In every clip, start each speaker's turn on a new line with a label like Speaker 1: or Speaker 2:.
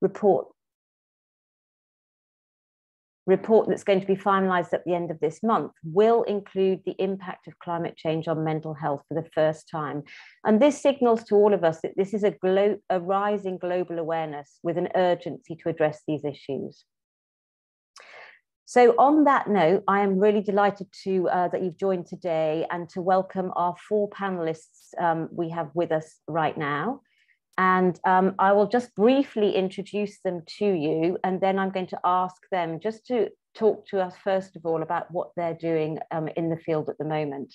Speaker 1: report report that's going to be finalised at the end of this month will include the impact of climate change on mental health for the first time. And this signals to all of us that this is a, glo- a rising global awareness with an urgency to address these issues. So on that note, I am really delighted to uh, that you've joined today and to welcome our four panelists um, we have with us right now. And um, I will just briefly introduce them to you, and then I'm going to ask them just to talk to us first of all about what they're doing um, in the field at the moment.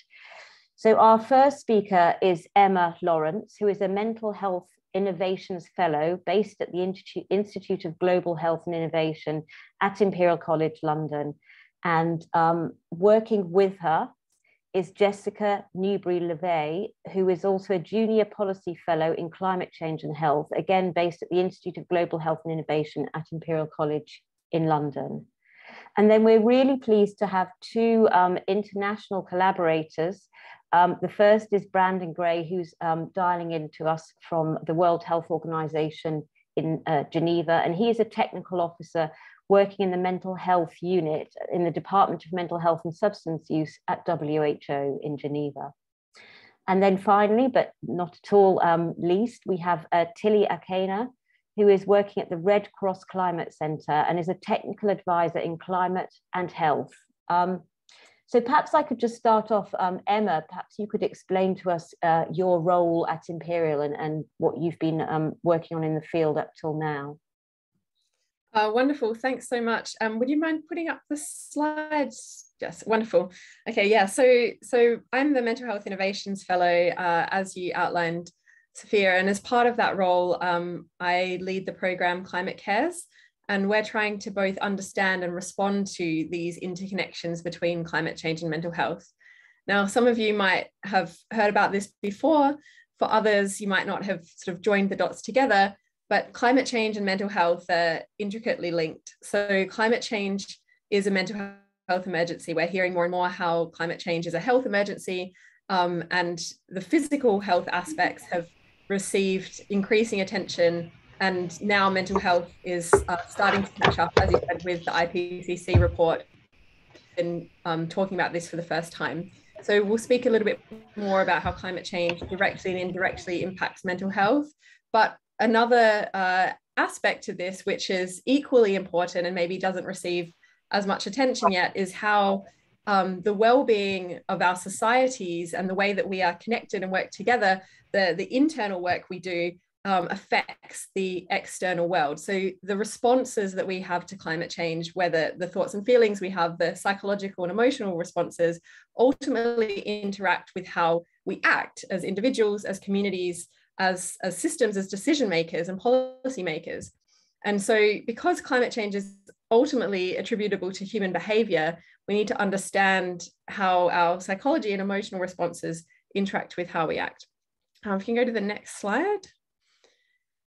Speaker 1: So our first speaker is Emma Lawrance, who is a mental health Innovations Fellow based at the Institute of Global Health and Innovation at Imperial College London. And um, working with her is Jessica Newberry Le Vay, who is also a Junior Policy Fellow in Climate Change and Health, again based at the Institute of Global Health and Innovation at Imperial College in London. And then we're really pleased to have two um, international collaborators um, the first is Brandon Gray, who's um, dialing in to us from the World Health Organization in uh, Geneva, and he is a technical officer working in the mental health unit in the Department of Mental Health and Substance Use at WHO in Geneva. And then finally, but not at all um, least, we have uh, Tilly Alcayna, who is working at the Red Cross Climate Centre and is a technical advisor in climate and health. Um, so perhaps I could just start off, um, Emma, perhaps you could explain to us uh, your role at Imperial and, and what you've been um, working on in the field up till now.
Speaker 2: Uh, wonderful, thanks so much. Um, would you mind putting up the slides? Yes, wonderful. Okay, yeah, so, so I'm the Mental Health Innovations Fellow, uh, as you outlined, Sophia, and as part of that role, um, I lead the program Climate Cares, and we're trying to both understand and respond to these interconnections between climate change and mental health. Now, some of you might have heard about this before. For others, you might not have sort of joined the dots together, but climate change and mental health are intricately linked. So, climate change is a mental health emergency. We're hearing more and more how climate change is a health emergency, um, and the physical health aspects have received increasing attention and now mental health is uh, starting to catch up, as you said, with the IPCC report and um, talking about this for the first time. So we'll speak a little bit more about how climate change directly and indirectly impacts mental health. But another uh, aspect to this, which is equally important and maybe doesn't receive as much attention yet, is how um, the well-being of our societies and the way that we are connected and work together, the, the internal work we do um, affects the external world. So the responses that we have to climate change, whether the thoughts and feelings we have, the psychological and emotional responses, ultimately interact with how we act as individuals, as communities, as, as systems, as decision makers and policy makers. And so because climate change is ultimately attributable to human behavior, we need to understand how our psychology and emotional responses interact with how we act. Um, if you can go to the next slide.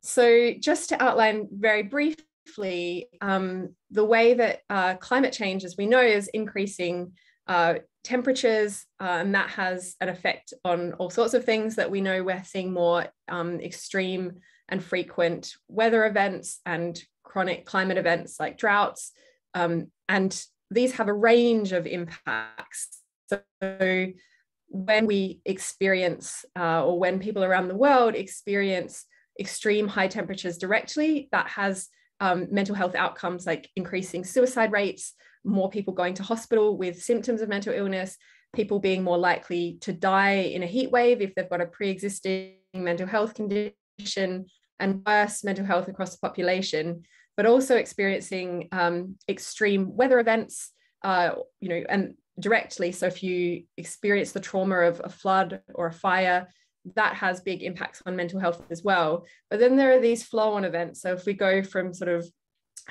Speaker 2: So, just to outline very briefly, um, the way that uh, climate change, as we know, is increasing uh, temperatures, uh, and that has an effect on all sorts of things that we know we're seeing more um, extreme and frequent weather events and chronic climate events like droughts. Um, and these have a range of impacts. So, when we experience, uh, or when people around the world experience extreme high temperatures directly, that has um, mental health outcomes like increasing suicide rates, more people going to hospital with symptoms of mental illness, people being more likely to die in a heat wave if they've got a pre-existing mental health condition, and worse mental health across the population, but also experiencing um, extreme weather events, uh, you know, and directly. So if you experience the trauma of a flood or a fire, that has big impacts on mental health as well. But then there are these flow on events. So if we go from sort of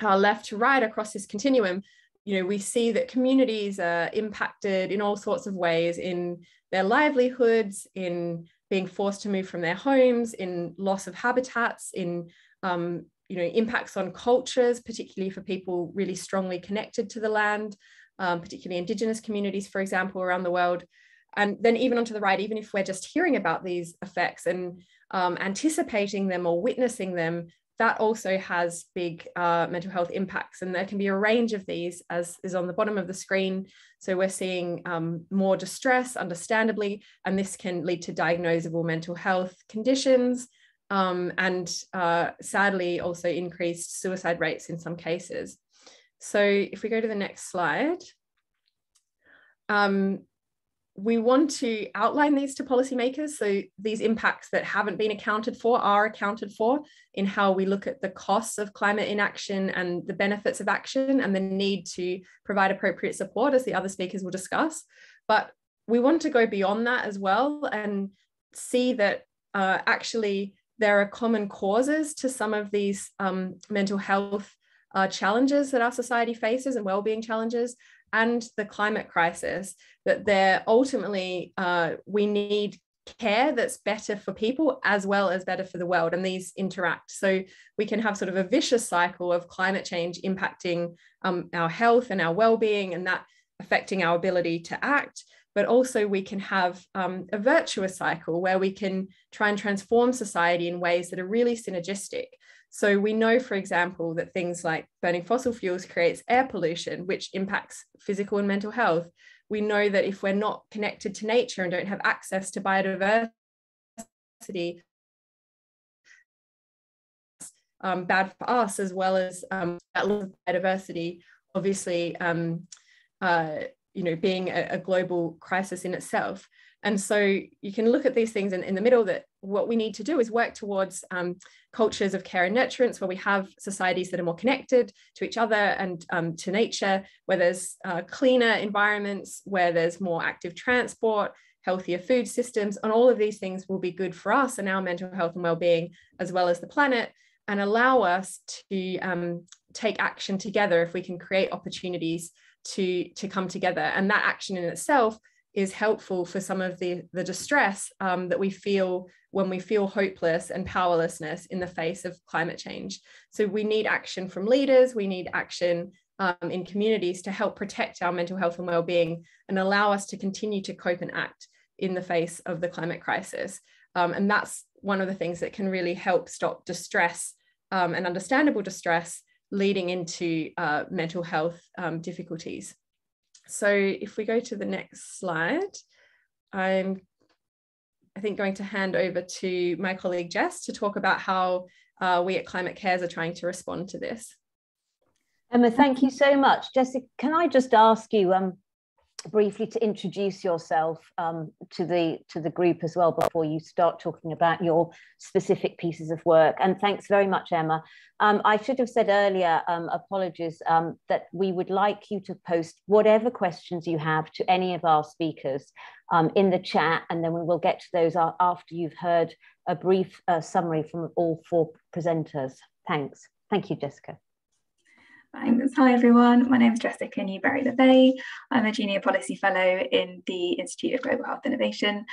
Speaker 2: our left to right across this continuum, you know, we see that communities are impacted in all sorts of ways in their livelihoods, in being forced to move from their homes, in loss of habitats, in um, you know, impacts on cultures, particularly for people really strongly connected to the land, um, particularly Indigenous communities, for example, around the world. And then even onto the right, even if we're just hearing about these effects and um, anticipating them or witnessing them, that also has big uh, mental health impacts. And there can be a range of these, as is on the bottom of the screen. So we're seeing um, more distress, understandably, and this can lead to diagnosable mental health conditions. Um, and uh, sadly, also increased suicide rates in some cases. So if we go to the next slide, um, we want to outline these to policymakers. So these impacts that haven't been accounted for are accounted for in how we look at the costs of climate inaction and the benefits of action and the need to provide appropriate support, as the other speakers will discuss. But we want to go beyond that as well and see that uh, actually there are common causes to some of these um, mental health uh, challenges that our society faces and well-being challenges and the climate crisis that they're ultimately uh, we need care that's better for people as well as better for the world and these interact. So we can have sort of a vicious cycle of climate change impacting um, our health and our well-being and that affecting our ability to act but also we can have um, a virtuous cycle where we can try and transform society in ways that are really synergistic so we know, for example, that things like burning fossil fuels creates air pollution, which impacts physical and mental health. We know that if we're not connected to nature and don't have access to biodiversity, um, bad for us as well as um, that loss of biodiversity, obviously, um, uh, you know, being a, a global crisis in itself. And so you can look at these things in, in the middle that what we need to do is work towards um, cultures of care and nurturance where we have societies that are more connected to each other and um, to nature, where there's uh, cleaner environments, where there's more active transport, healthier food systems, and all of these things will be good for us and our mental health and well-being, as well as the planet, and allow us to um, take action together if we can create opportunities to, to come together. And that action in itself is helpful for some of the, the distress um, that we feel when we feel hopeless and powerlessness in the face of climate change. So we need action from leaders, we need action um, in communities to help protect our mental health and well-being and allow us to continue to cope and act in the face of the climate crisis. Um, and that's one of the things that can really help stop distress um, and understandable distress leading into uh, mental health um, difficulties. So if we go to the next slide, I'm, I think, going to hand over to my colleague Jess to talk about how uh, we at Climate Cares are trying to respond to this.
Speaker 1: Emma, thank you so much. Jessica, can I just ask you, um, briefly to introduce yourself um, to the to the group as well before you start talking about your specific pieces of work. And thanks very much, Emma. Um, I should have said earlier, um, apologies, um, that we would like you to post whatever questions you have to any of our speakers um, in the chat, and then we will get to those after you've heard a brief uh, summary from all four presenters. Thanks. Thank you, Jessica.
Speaker 3: Thanks. Hi everyone, my name is Jessica Newberry Le Vay. I'm a Junior Policy Fellow in the Institute of Global Health Innovation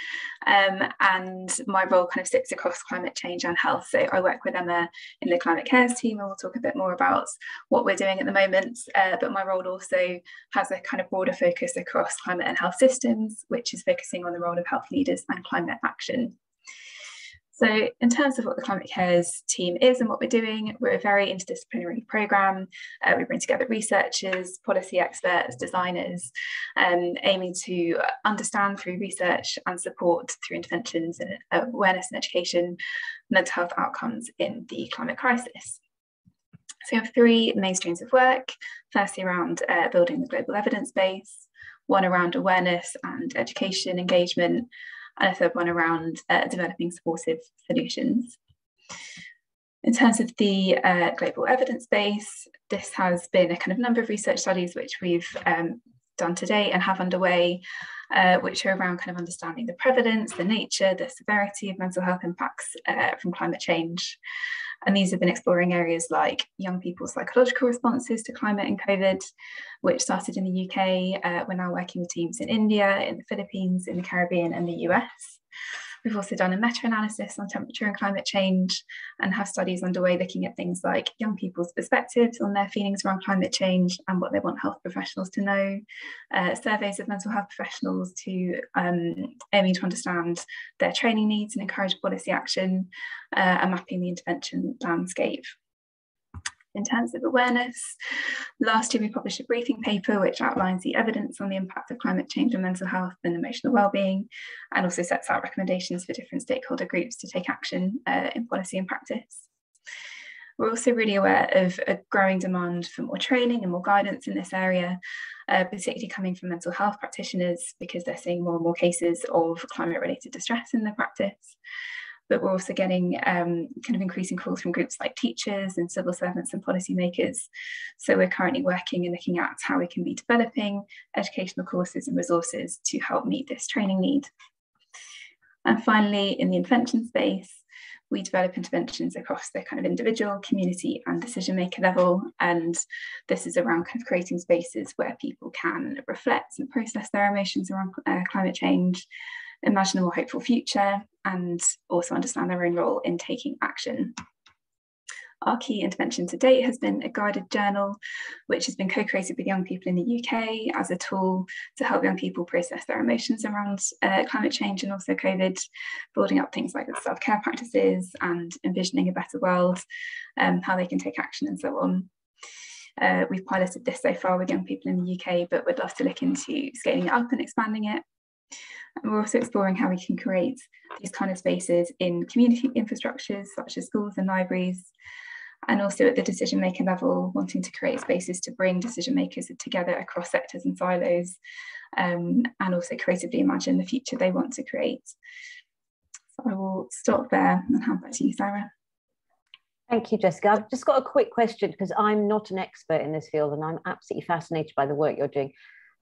Speaker 3: um, and my role kind of sits across climate change and health. So I work with Emma in the Climate Cares team and we'll talk a bit more about what we're doing at the moment. Uh, but my role also has a kind of broader focus across climate and health systems, which is focusing on the role of health leaders and climate action. So in terms of what the Climate Cares team is and what we're doing, we're a very interdisciplinary programme. Uh, we bring together researchers, policy experts, designers, um, aiming to understand through research and support through interventions and awareness and education mental health outcomes in the climate crisis. So we have three main streams of work, firstly around uh, building the global evidence base, one around awareness and education engagement, and a third one around uh, developing supportive solutions. In terms of the uh, global evidence base, this has been a kind of number of research studies which we've um, done today and have underway, uh, which are around kind of understanding the prevalence, the nature, the severity of mental health impacts uh, from climate change, and these have been exploring areas like young people's psychological responses to climate and COVID, which started in the UK. Uh, we're now working with teams in India, in the Philippines, in the Caribbean, and the US. We've also done a meta-analysis on temperature and climate change and have studies underway looking at things like young people's perspectives on their feelings around climate change and what they want health professionals to know, uh, surveys of mental health professionals to um, aiming to understand their training needs and encourage policy action, uh, and mapping the intervention landscape in terms of awareness. Last year, we published a briefing paper which outlines the evidence on the impact of climate change on mental health and emotional well-being, and also sets out recommendations for different stakeholder groups to take action uh, in policy and practice. We're also really aware of a growing demand for more training and more guidance in this area, uh, particularly coming from mental health practitioners because they're seeing more and more cases of climate-related distress in their practice but we're also getting um, kind of increasing calls from groups like teachers and civil servants and policymakers. So we're currently working and looking at how we can be developing educational courses and resources to help meet this training need. And finally, in the intervention space, we develop interventions across the kind of individual, community, and decision maker level. And this is around kind of creating spaces where people can reflect and process their emotions around uh, climate change, imagine a more hopeful future, and also understand their own role in taking action. Our key intervention to date has been a guided journal, which has been co-created with young people in the UK as a tool to help young people process their emotions around uh, climate change and also COVID, building up things like self-care practices and envisioning a better world, um, how they can take action and so on. Uh, we've piloted this so far with young people in the UK, but would love to look into scaling it up and expanding it. And we're also exploring how we can create these kind of spaces in community infrastructures such as schools and libraries, and also at the decision maker level, wanting to create spaces to bring decision makers together across sectors and silos, um, and also creatively imagine the future they want to create. So I will stop there and hand back to you, Sarah.
Speaker 1: Thank you, Jessica. I've just got a quick question because I'm not an expert in this field and I'm absolutely fascinated by the work you're doing.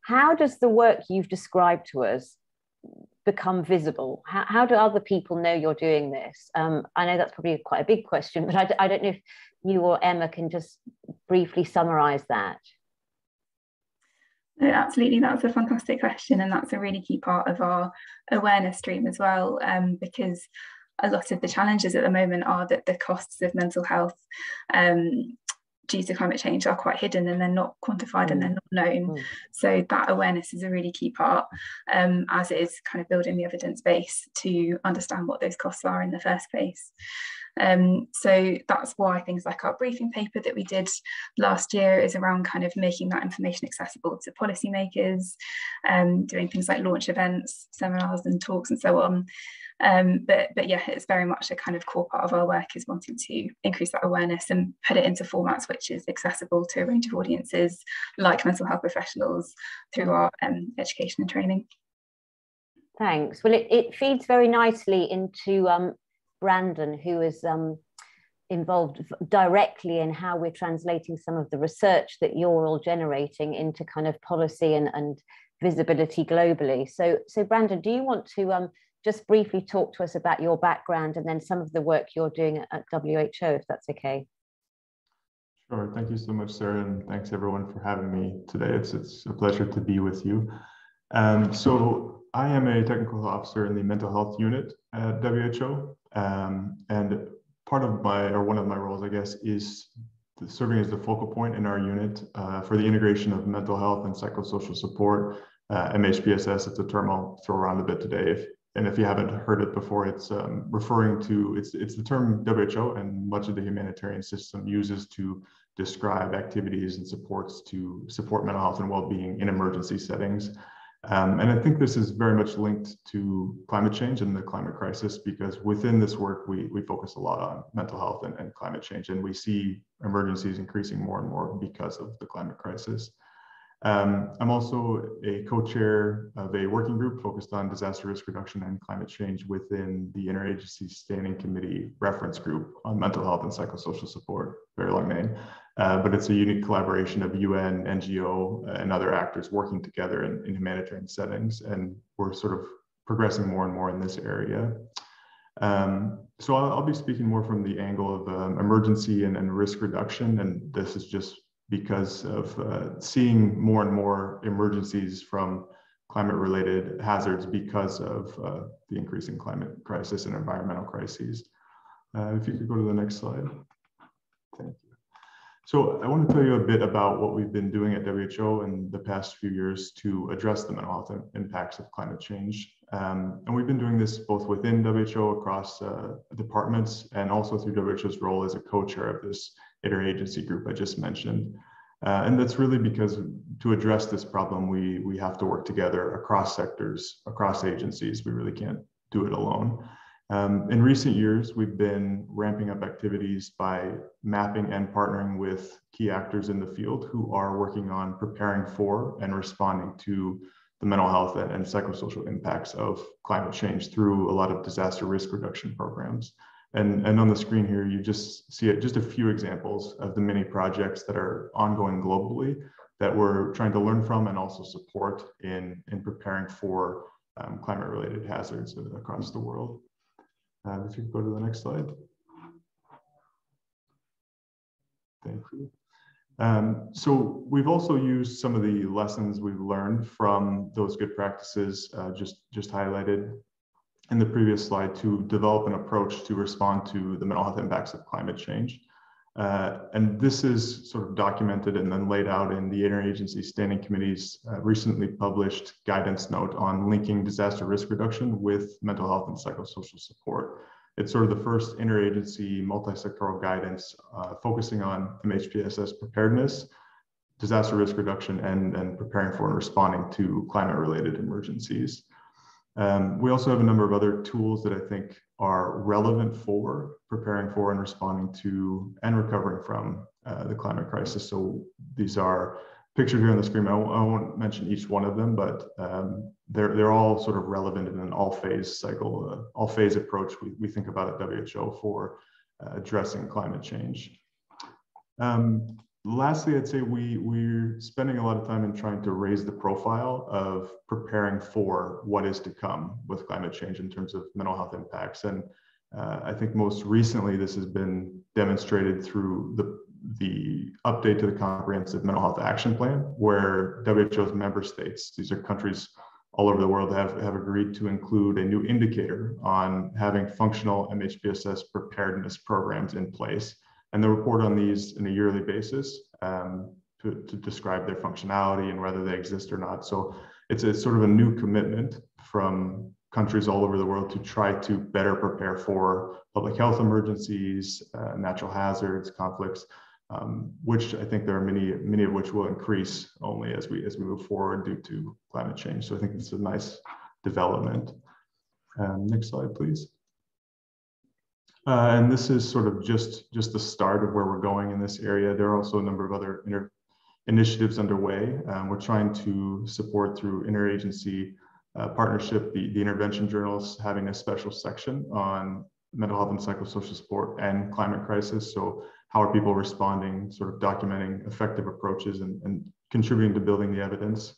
Speaker 1: How does the work you've described to us become visible? How, how do other people know you're doing this? Um, I know that's probably quite a big question, but I, I don't know if you or Emma can just briefly summarize that.
Speaker 3: No, absolutely, that's a fantastic question, and that's a really key part of our awareness stream as well, um, because a lot of the challenges at the moment are that the costs of mental health um, due to climate change are quite hidden and they're not quantified mm. and they're not known. Mm. So that awareness is a really key part, um, as is kind of building the evidence base to understand what those costs are in the first place. Um, so that's why things like our briefing paper that we did last year is around kind of making that information accessible to policymakers, um, doing things like launch events, seminars and talks and so on. Um, but, but yeah, it's very much a kind of core part of our work is wanting to increase that awareness and put it into formats which is accessible to a range of audiences like mental health professionals through our um, education and training.
Speaker 1: Thanks. Well, it, it feeds very nicely into um, Brandon, who is um, involved directly in how we're translating some of the research that you're all generating into kind of policy and, and visibility globally. So, so Brandon, do you want to um, just briefly talk to us about your background and then some of the work you're doing at, WHO, if that's okay.
Speaker 4: Sure. Thank you so much, Sarah, and thanks everyone for having me today. It's it's a pleasure to be with you. Um, so I am a technical officer in the mental health unit at WHO, um, and part of my or one of my roles, I guess, is serving as the focal point in our unit uh, for the integration of mental health and psychosocial support. Uh, MHPSS, it's a term I'll throw around a bit today if and if you haven't heard it before, it's um, referring to it's it's the term WHO and much of the humanitarian system uses to describe activities and supports to support mental health and well-being in emergency settings. Um, and I think this is very much linked to climate change and the climate crisis because within this work, we, we focus a lot on mental health and, and climate change, and we see emergencies increasing more and more because of the climate crisis. Um, I'm also a co-chair of a working group focused on disaster risk reduction and climate change within the Interagency Standing Committee reference group on mental health and psychosocial support, very long name. Uh, but it's a unique collaboration of UN, NGO, and other actors working together in, in humanitarian settings. And we're sort of progressing more and more in this area. Um, so I'll, I'll, be speaking more from the angle of um, emergency and, and risk reduction. And this is just because of uh, seeing more and more emergencies from climate related hazards because of uh, the increasing climate crisis and environmental crises. Uh, if you could go to the next slide. Thank you. So I want to tell you a bit about what we've been doing at WHO in the past few years to address the mental health impacts of climate change. Um, and we've been doing this both within WHO across uh, departments and also through WHO's role as a co-chair of this interagency group I just mentioned. Uh, and that's really because to address this problem, we, we have to work together across sectors, across agencies. We really can't do it alone. Um, in recent years, we've been ramping up activities by mapping and partnering with key actors in the field who are working on preparing for and responding to the mental health and psychosocial impacts of climate change through a lot of disaster risk reduction programs. And, and on the screen here, you just see it, just a few examples of the many projects that are ongoing globally that we're trying to learn from and also support in, in preparing for um, climate related hazards across the world. Um, if you go to the next slide. Thank you. Um, so we've also used some of the lessons we've learned from those good practices uh, just, just highlighted in the previous slide to develop an approach to respond to the mental health impacts of climate change. Uh, and this is sort of documented and then laid out in the Interagency Standing Committee's uh, recently published guidance note on linking disaster risk reduction with mental health and psychosocial support. It's sort of the first interagency multi-sectoral guidance uh, focusing on MHPSS preparedness, disaster risk reduction, and, and preparing for and responding to climate-related emergencies. Um, we also have a number of other tools that I think are relevant for preparing for and responding to and recovering from uh, the climate crisis. So these are pictured here on the screen. I won't, mention each one of them, but um, they're, they're all sort of relevant in an all phase cycle, uh, all phase approach we, we think about at WHO for uh, addressing climate change. Um, lastly, I'd say we, we're spending a lot of time in trying to raise the profile of preparing for what is to come with climate change in terms of mental health impacts. And uh, I think most recently this has been demonstrated through the, the update to the Comprehensive Mental Health Action Plan, where WHO's member states, these are countries all over the world, have, have agreed to include a new indicator on having functional MHPSS preparedness programs in place and they'll report on these in a yearly basis um, to, to describe their functionality and whether they exist or not. So it's a sort of a new commitment from countries all over the world to try to better prepare for public health emergencies, uh, natural hazards, conflicts, um, which I think there are many, many of which will increase only as we as we move forward due to climate change. So I think it's a nice development. Um, next slide, please. Uh, and this is sort of just, just the start of where we're going in this area. There are also a number of other initiatives underway. Um, we're trying to support through interagency uh, partnership, the, the intervention journals having a special section on mental health and psychosocial support and climate crisis. So how are people responding, sort of documenting effective approaches and, and contributing to building the evidence.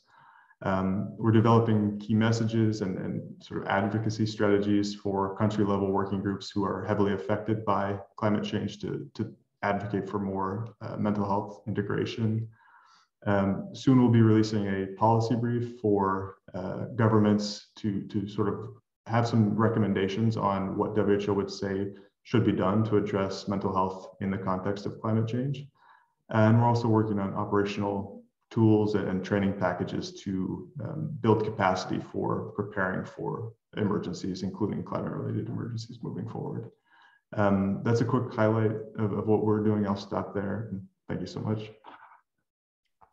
Speaker 4: Um, we're developing key messages and, and, sort of advocacy strategies for country level working groups who are heavily affected by climate change to, to advocate for more uh, mental health integration. Um, soon we'll be releasing a policy brief for uh, governments to, to sort of have some recommendations on what WHO would say should be done to address mental health in the context of climate change. And we're also working on operational tools and training packages to um, build capacity for preparing for emergencies, including climate related emergencies moving forward. Um, that's a quick highlight of, of, what we're doing. I'll stop there. Thank you so much.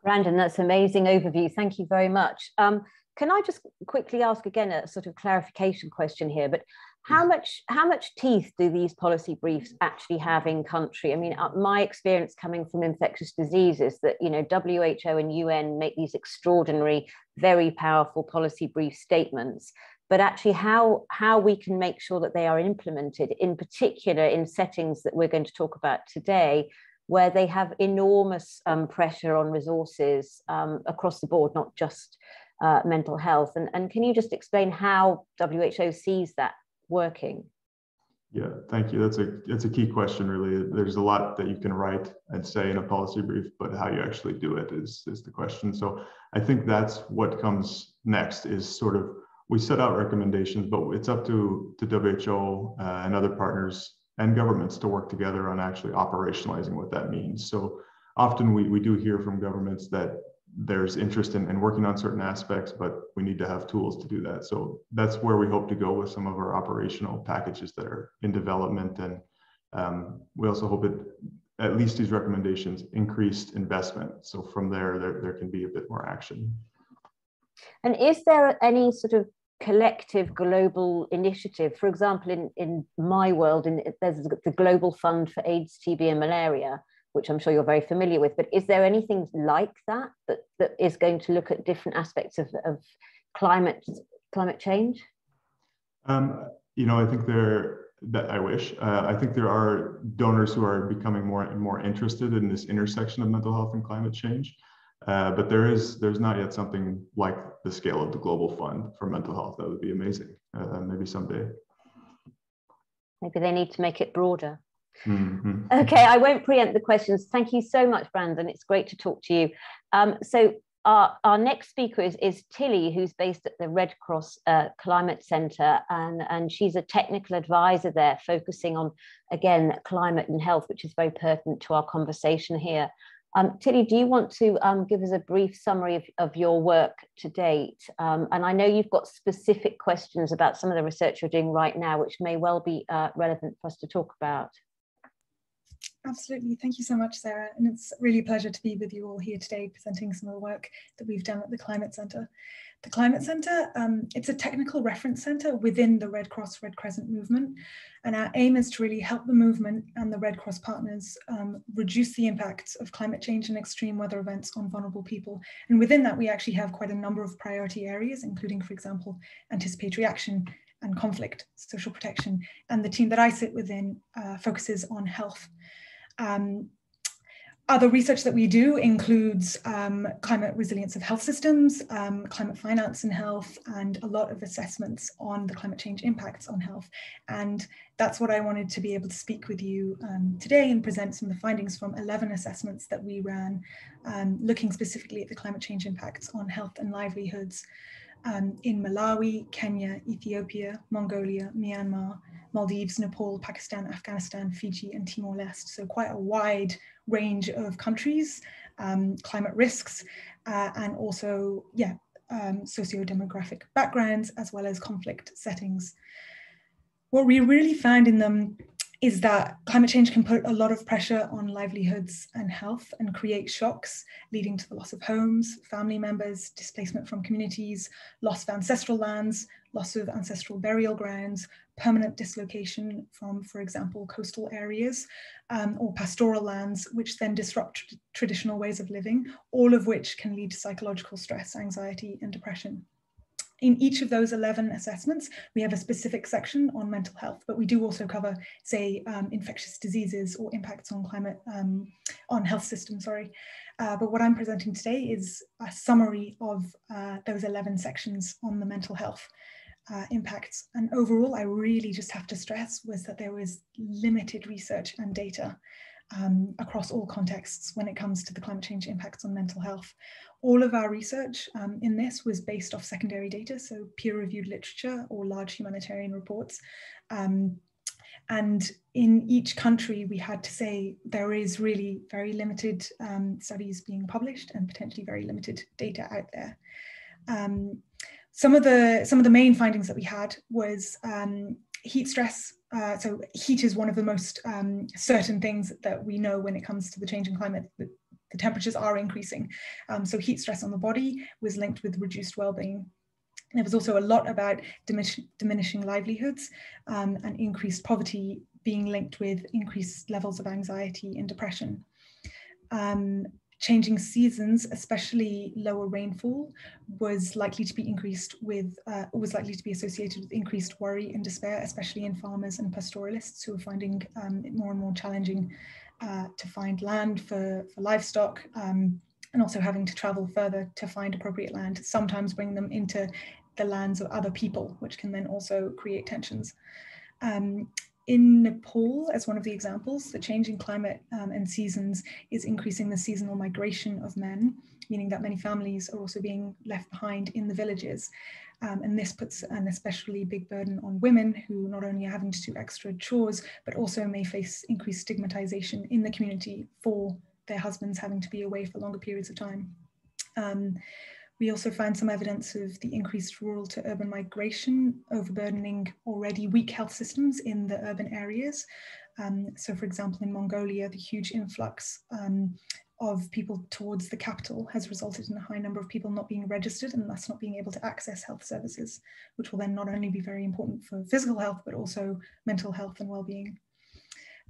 Speaker 1: Brandon, that's amazing overview. Thank you very much. Um, can I just quickly ask again a sort of clarification question here? But how much how much teeth do these policy briefs actually have in country? I mean, uh, my experience coming from infectious diseases that you know WHO and UN make these extraordinary, very powerful policy brief statements, but actually how how we can make sure that they are implemented, in particular in settings that we're going to talk about today, where they have enormous um, pressure on resources um, across the board, not just uh, mental health. And, and can you just explain how WHO sees that working?
Speaker 4: Yeah, thank you. That's a that's a key question, really. There's a lot that you can write and say in a policy brief, but how you actually do it is is the question. So I think that's what comes next. Is sort of we set out recommendations, but it's up to to WHO uh, and other partners and governments to work together on actually operationalizing what that means. So often we we do hear from governments that there's interest in, in working on certain aspects, but we need to have tools to do that. So that's where we hope to go with some of our operational packages that are in development. And um, we also hope that at least these recommendations increased investment. So from there, there, there can be a bit more action.
Speaker 1: And is there any sort of collective global initiative? For example, in, in my world, in, there's the Global Fund for AIDS, TB and Malaria, which I'm sure you're very familiar with. But is there anything like that that, that is going to look at different aspects of, of climate climate change?
Speaker 4: Um, you know, I think there that I wish. Uh, I think there are donors who are becoming more and more interested in this intersection of mental health and climate change. Uh, but there is there's not yet something like the scale of the global fund for mental health. That would be amazing. Uh, maybe someday.
Speaker 1: Maybe they need to make it broader.
Speaker 4: Mm-hmm.
Speaker 1: Okay, I won't preempt the questions. Thank you so much, Brandon. It's great to talk to you. Um, so our, our next speaker is, is Tilly, who's based at the Red Cross uh, Climate Centre, and, and she's a technical advisor there, focusing on, again, climate and health, which is very pertinent to our conversation here. Um, Tilly, do you want to um, give us a brief summary of, of your work to date? Um, and I know you've got specific questions about some of the research you're doing right now, which may well be uh, relevant for us to talk about.
Speaker 5: Absolutely. Thank you so much, Sarah. And it's really a pleasure to be with you all here today presenting some of the work that we've done at the Climate Centre. The Climate Centre, um, it's a technical reference centre within the Red Cross Red Crescent movement. And our aim is to really help the movement and the Red Cross partners um, reduce the impacts of climate change and extreme weather events on vulnerable people. And within that, we actually have quite a number of priority areas, including, for example, anticipatory action and conflict, social protection. And the team that I sit within uh, focuses on health. Um, other research that we do includes um, climate resilience of health systems, um, climate finance and health, and a lot of assessments on the climate change impacts on health. And that's what I wanted to be able to speak with you um, today and present some of the findings from 11 assessments that we ran, um, looking specifically at the climate change impacts on health and livelihoods um, in Malawi, Kenya, Ethiopia, Mongolia, Myanmar, Maldives, Nepal, Pakistan, Afghanistan, Fiji, and Timor-Leste. So quite a wide range of countries, um, climate risks, uh, and also, yeah, um, socio-demographic backgrounds, as well as conflict settings. What we really found in them is that climate change can put a lot of pressure on livelihoods and health and create shocks leading to the loss of homes, family members, displacement from communities, loss of ancestral lands, loss of ancestral burial grounds, permanent dislocation from, for example, coastal areas um, or pastoral lands, which then disrupt traditional ways of living, all of which can lead to psychological stress, anxiety, and depression. In each of those 11 assessments, we have a specific section on mental health, but we do also cover, say, um, infectious diseases or impacts on climate, um, on health systems, sorry. Uh, but what I'm presenting today is a summary of uh, those 11 sections on the mental health uh, impacts. And overall, I really just have to stress was that there was limited research and data um, across all contexts when it comes to the climate change impacts on mental health. All of our research um, in this was based off secondary data, so peer-reviewed literature or large humanitarian reports. Um, and in each country, we had to say there is really very limited um, studies being published and potentially very limited data out there. Um, some of the some of the main findings that we had was um, heat stress. Uh, so heat is one of the most um, certain things that we know when it comes to the changing climate. The, temperatures are increasing. Um, so heat stress on the body was linked with reduced well-being. There was also a lot about diminish, diminishing livelihoods um, and increased poverty being linked with increased levels of anxiety and depression. Um, changing seasons, especially lower rainfall, was likely to be increased with, uh, was likely to be associated with increased worry and despair, especially in farmers and pastoralists who are finding um, it more and more challenging uh, to find land for, for livestock um, and also having to travel further to find appropriate land, sometimes bring them into the lands of other people, which can then also create tensions. Um, in Nepal, as one of the examples, the change in climate um, and seasons is increasing the seasonal migration of men, meaning that many families are also being left behind in the villages. Um, and this puts an especially big burden on women who not only are having to do extra chores, but also may face increased stigmatization in the community for their husbands having to be away for longer periods of time. Um, we also find some evidence of the increased rural to urban migration, overburdening already weak health systems in the urban areas. Um, so for example, in Mongolia, the huge influx um, of people towards the capital has resulted in a high number of people not being registered and thus not being able to access health services, which will then not only be very important for physical health, but also mental health and well-being.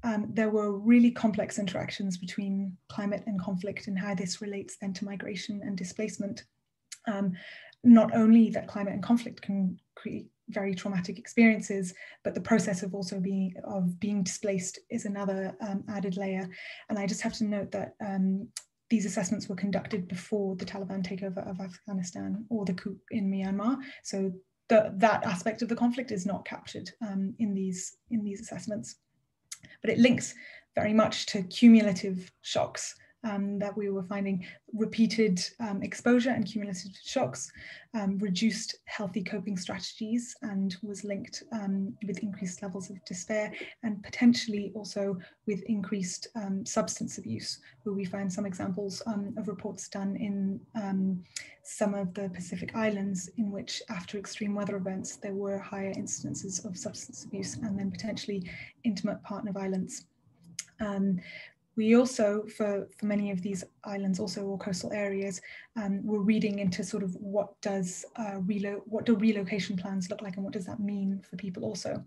Speaker 5: Um, there were really complex interactions between climate and conflict and how this relates then to migration and displacement. Um, not only that climate and conflict can create very traumatic experiences, but the process of also being of being displaced is another um, added layer. And I just have to note that um, these assessments were conducted before the Taliban takeover of Afghanistan or the coup in Myanmar. So the, that aspect of the conflict is not captured um, in these in these assessments, but it links very much to cumulative shocks um, that we were finding repeated um, exposure and cumulative shocks um, reduced healthy coping strategies and was linked um, with increased levels of despair and potentially also with increased um, substance abuse, where we find some examples of reports done in some of the Pacific Islands in which after extreme weather events, there were higher incidences of substance abuse and then potentially intimate partner violence. Um, we also, for, for many of these islands, also or coastal areas, um, we're reading into sort of what does uh, relo what do relocation plans look like and what does that mean for people also.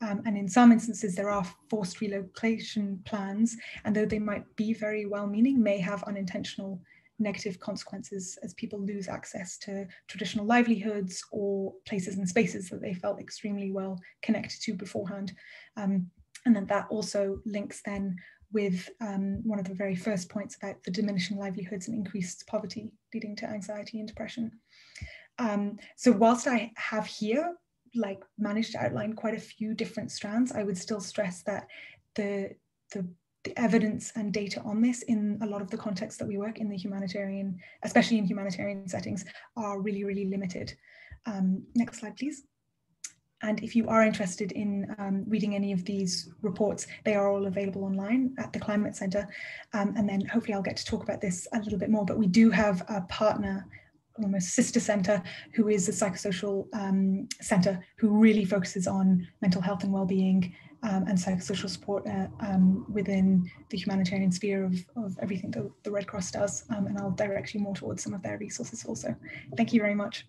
Speaker 5: Um, and in some instances, there are forced relocation plans, and though they might be very well-meaning, may have unintentional negative consequences as people lose access to traditional livelihoods or places and spaces that they felt extremely well connected to beforehand. Um, and then that also links then with um, one of the very first points about the diminishing livelihoods and increased poverty leading to anxiety and depression. Um, so whilst I have here like managed to outline quite a few different strands, I would still stress that the, the, the evidence and data on this in a lot of the contexts that we work in the humanitarian, especially in humanitarian settings, are really, really limited. Um, next slide, please. And if you are interested in um, reading any of these reports, they are all available online at the Climate Centre. Um, and then hopefully I'll get to talk about this a little bit more, but we do have a partner almost sister centre who is a psychosocial um, centre who really focuses on mental health and well-being um, and psychosocial support uh, um, within the humanitarian sphere of, of everything that the Red Cross does. Um, and I'll direct you more towards some of their resources also. Thank you very much.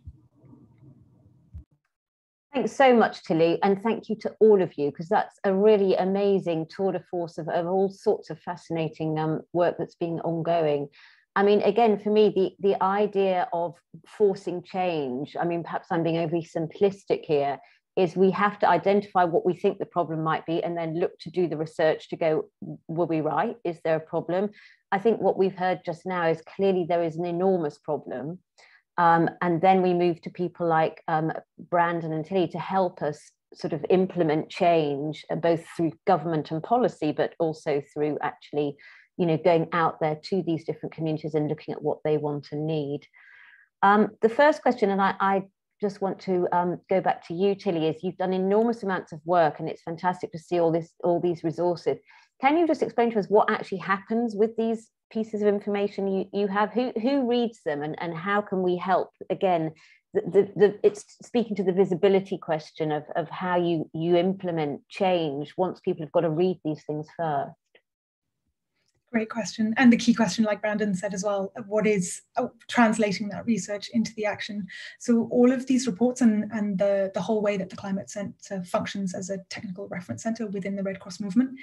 Speaker 1: Thanks so much, Tilly, and thank you to all of you, because that's a really amazing tour de force of, of all sorts of fascinating um, work that's been ongoing. I mean, again, for me, the, the idea of forcing change, I mean, perhaps I'm being overly simplistic here, is we have to identify what we think the problem might be and then look to do the research to go, were we right? Is there a problem? I think what we've heard just now is clearly there is an enormous problem. Um, and then we move to people like um, Brandon and Tilly to help us sort of implement change, uh, both through government and policy, but also through actually, you know, going out there to these different communities and looking at what they want and need. Um, the first question, and I, I just want to um, go back to you, Tilly, is you've done enormous amounts of work, and it's fantastic to see all this, all these resources. Can you just explain to us what actually happens with these pieces of information you, you have. Who who reads them and, and how can we help? Again the, the, the, it's speaking to the visibility question of, of how you you implement change once people have got to read these things first
Speaker 5: Great question. And the key question, like Brandon said as well, what is uh, translating that research into the action? So all of these reports and, and the, the whole way that the Climate Centre functions as a technical reference centre within the Red Cross movement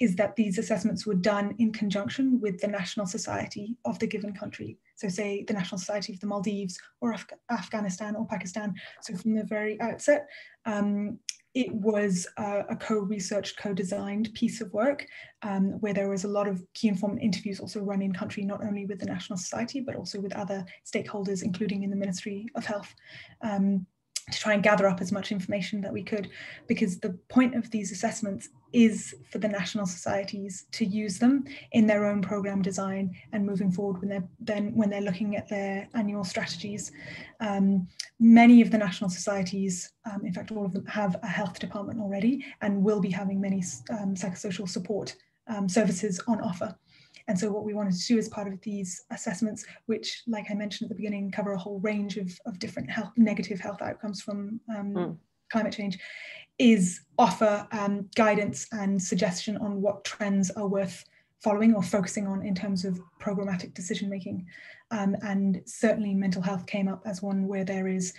Speaker 5: is that these assessments were done in conjunction with the national society of the given country. So say the National Society of the Maldives or Af Afghanistan or Pakistan. So from the very outset, um, it was a, a co-researched, co-designed piece of work um, where there was a lot of key informant interviews also run in country, not only with the National Society, but also with other stakeholders, including in the Ministry of Health. Um, to try and gather up as much information that we could, because the point of these assessments is for the national societies to use them in their own program design and moving forward when they're then when they're looking at their annual strategies. Um, many of the national societies, um, in fact, all of them have a health department already and will be having many um, psychosocial support um, services on offer. And so what we wanted to do as part of these assessments, which, like I mentioned at the beginning, cover a whole range of, of different health, negative health outcomes from um, mm. climate change, is offer um, guidance and suggestion on what trends are worth following or focusing on in terms of programmatic decision making. Um, and certainly mental health came up as one where there is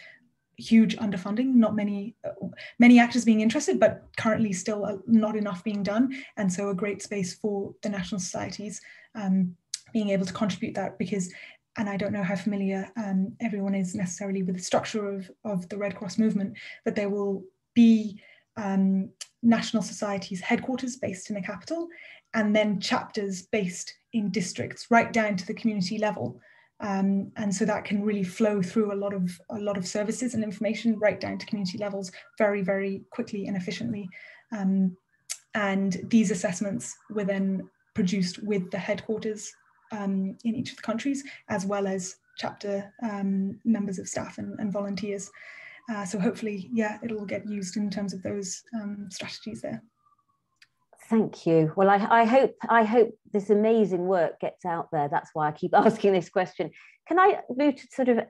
Speaker 5: huge underfunding not many uh, many actors being interested but currently still not enough being done. And so a great space for the national societies um, being able to contribute that because and I don't know how familiar um, everyone is necessarily with the structure of, of the Red Cross movement, but there will be um, national societies headquarters based in a capital and then chapters based in districts right down to the community level um, and so that can really flow through a lot of a lot of services and information right down to community levels very very quickly and efficiently. Um, and these assessments were then produced with the headquarters um, in each of the countries as well as chapter um, members of staff and, and volunteers. Uh, so hopefully yeah it'll get used in terms of those um, strategies there
Speaker 1: Thank you. Well, I, I, hope I hope this amazing work gets out there. That's why I keep asking this question. Can I move to sort of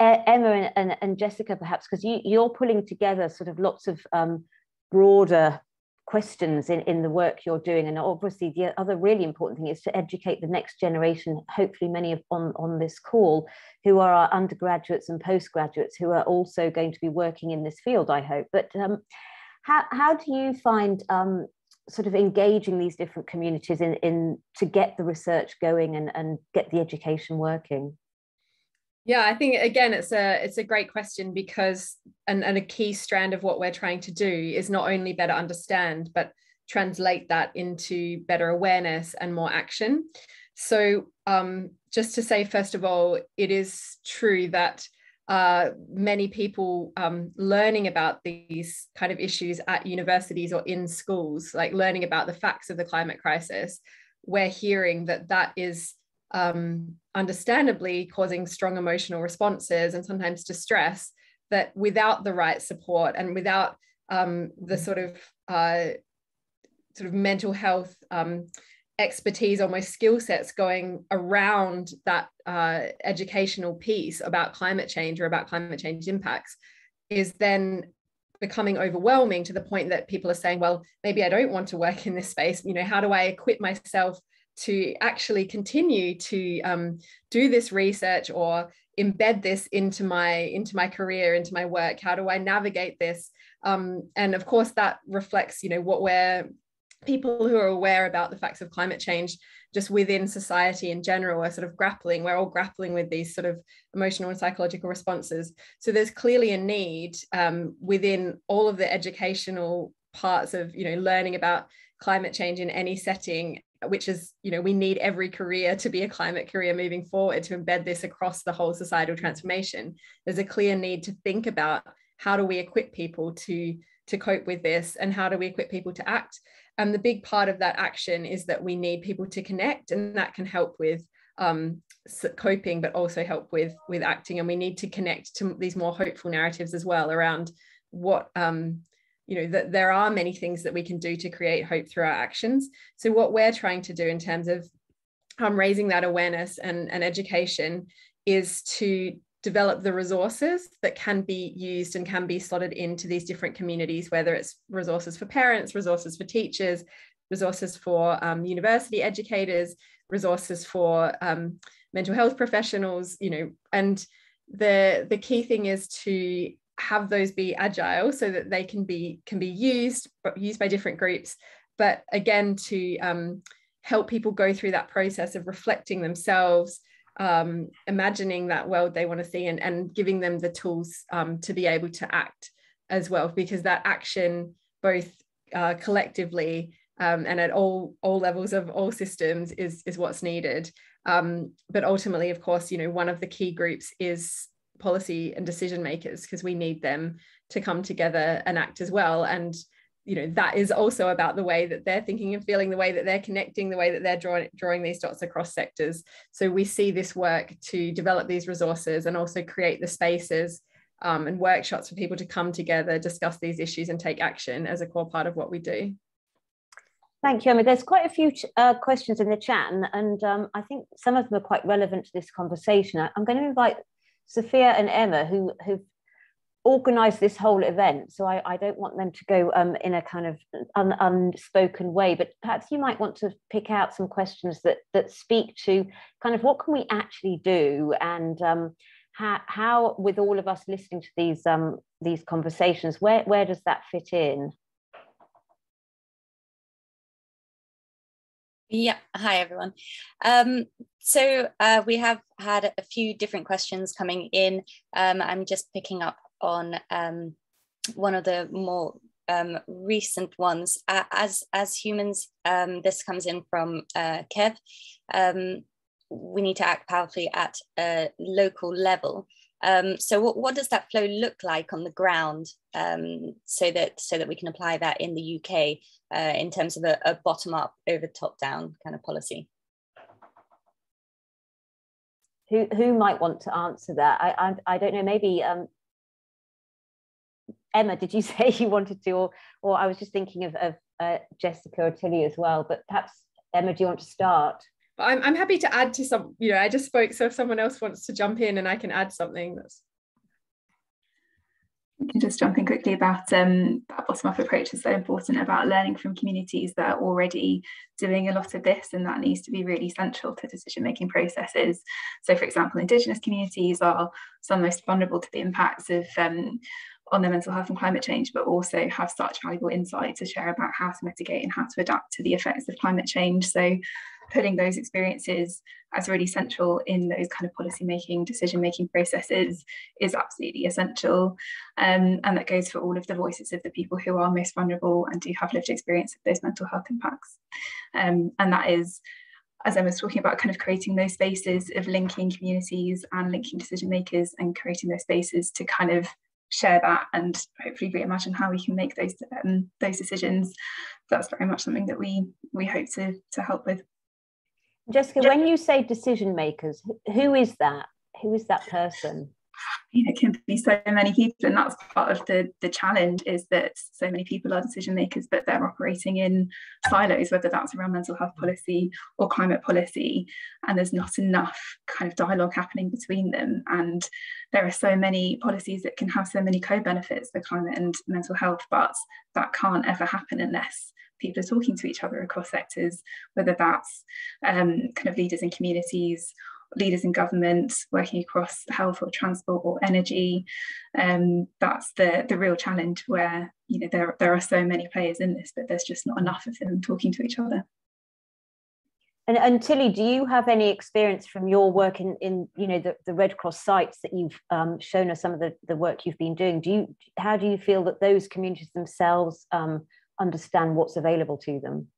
Speaker 1: Emma and, and, and Jessica, perhaps, because you, you're pulling together sort of lots of um, broader questions in, in the work you're doing. And obviously, the other really important thing is to educate the next generation, hopefully, many of on, on this call, who are our undergraduates and postgraduates who are also going to be working in this field, I hope. But um, how, how do you find um, sort of engaging these different communities in, in to get the research going and, and get the education working?
Speaker 2: Yeah, I think again it's a it's a great question because and, and a key strand of what we're trying to do is not only better understand, but translate that into better awareness and more action. So um, just to say, first of all, it is true that uh, many people um, learning about these kind of issues at universities or in schools, like learning about the facts of the climate crisis, we're hearing that that is um, understandably causing strong emotional responses and sometimes distress. That without the right support and without um, the sort of uh, sort of mental health expertise, almost skill sets going around that uh, educational piece about climate change or about climate change impacts is then becoming overwhelming to the point that people are saying, well, maybe I don't want to work in this space. You know, how do I equip myself to actually continue to um, do this research or embed this into my into my career into my work how do i navigate this um, and of course that reflects you know what we're people who are aware about the facts of climate change just within society in general are sort of grappling we're all grappling with these sort of emotional and psychological responses. So there's clearly a need um, within all of the educational parts of you know learning about climate change in any setting which is you know we need every career to be a climate career moving forward to embed this across the whole societal transformation. There's a clear need to think about how do we equip people to to cope with this and how do we equip people to act and the big part of that action is that we need people to connect, and that can help with um, coping, but also help with with acting. And we need to connect to these more hopeful narratives as well around what um, you know that there are many things that we can do to create hope through our actions. So what we're trying to do in terms of um, raising that awareness and, and education is to develop the resources that can be used and can be slotted into these different communities, whether it's resources for parents, resources for teachers, resources for um, university educators, resources for um, mental health professionals, you know, and the the key thing is to have those be agile so that they can be can be used used by different groups. But again to um, help people go through that process of reflecting themselves um, imagining that world they want to see and, and giving them the tools um, to be able to act as well because that action both uh, collectively um, and at all all levels of all systems is is what's needed. Um, but ultimately of course you know one of the key groups is policy and decision makers because we need them to come together and act as well. And you know that is also about the way that they're thinking and feeling the way that they're connecting the way that they're drawing drawing these dots across sectors so we see this work to develop these resources and also create the spaces um, and workshops for people to come together discuss these issues and take action as a core part of what we do
Speaker 1: Thank you, Emma. There's quite a few uh, questions in the chat, and, and um, I think some of them are quite relevant to this conversation. I'm going to invite Sophia and Emma, who who've organised this whole event, so I, I don't want them to go um, in a kind of un, unspoken way. But perhaps you might want to pick out some questions that that speak to kind of what can we actually do, and um, how, how with all of us listening to these um, these conversations, where where does that fit in?
Speaker 6: Yeah, hi everyone. Um, so uh, we have had a few different questions coming in. Um, I'm just picking up on um, one of the more um, recent ones. Uh, as as humans, um, this comes in from uh, Kev. Um, we need to act powerfully at a local level. Um, so what, what does that flow look like on the ground um, so that so that we can apply that in the UK uh, in terms of a, a bottom up over top down kind of policy?
Speaker 1: Who, who might want to answer that? I, I, I don't know, maybe um, Emma, did you say you wanted to, or, or I was just thinking of, of uh, Jessica or Tilly as well, but perhaps Emma, do you want to start?
Speaker 2: I'm, I'm happy to add to some you know i just spoke so if someone else wants to jump in and i can add something that's
Speaker 3: I can just jump in quickly about um, that bottom up approach is so important about learning from communities that are already doing a lot of this, and that needs to be really central to decision making processes. So, for example, Indigenous communities are some most vulnerable to the impacts of um, on their mental health and climate change, but also have such valuable insight to share about how to mitigate and how to adapt to the effects of climate change. So, putting those experiences as really central in those kind of policy making, decision making processes is absolutely essential. Um, and that goes for all of the voices of the people who are most vulnerable and do have lived experience of those mental health impacts. Um, and that is as I was talking about, kind of creating those spaces of linking communities and linking decision makers and creating those spaces to kind of share that and hopefully reimagine how we can make those um, those decisions. That's very much something that we we hope to to help with.
Speaker 1: Jessica, when you say decision makers, who is that? Who is that person?
Speaker 3: It can be so many people, and that's part of the the challenge is that so many people are decision makers, but they're operating in silos, whether that's around mental health policy or climate policy, and there's not enough kind of dialogue happening between them. And there are so many policies that can have so many co-benefits for climate and mental health, but that can't ever happen unless people are talking to each other across sectors, whether that's um, kind of leaders in communities, leaders in government, working across health or transport or energy. Um, that's the, the real challenge where you know there, there are so many players in this, but there's just not enough of them talking to each other.
Speaker 1: And, and Tilly, do you have any experience from your work in, in you know the, the Red Cross sites that you've um, shown us some of the, the work you've been doing? Do you how do you feel that those communities themselves um, understand what's available to them.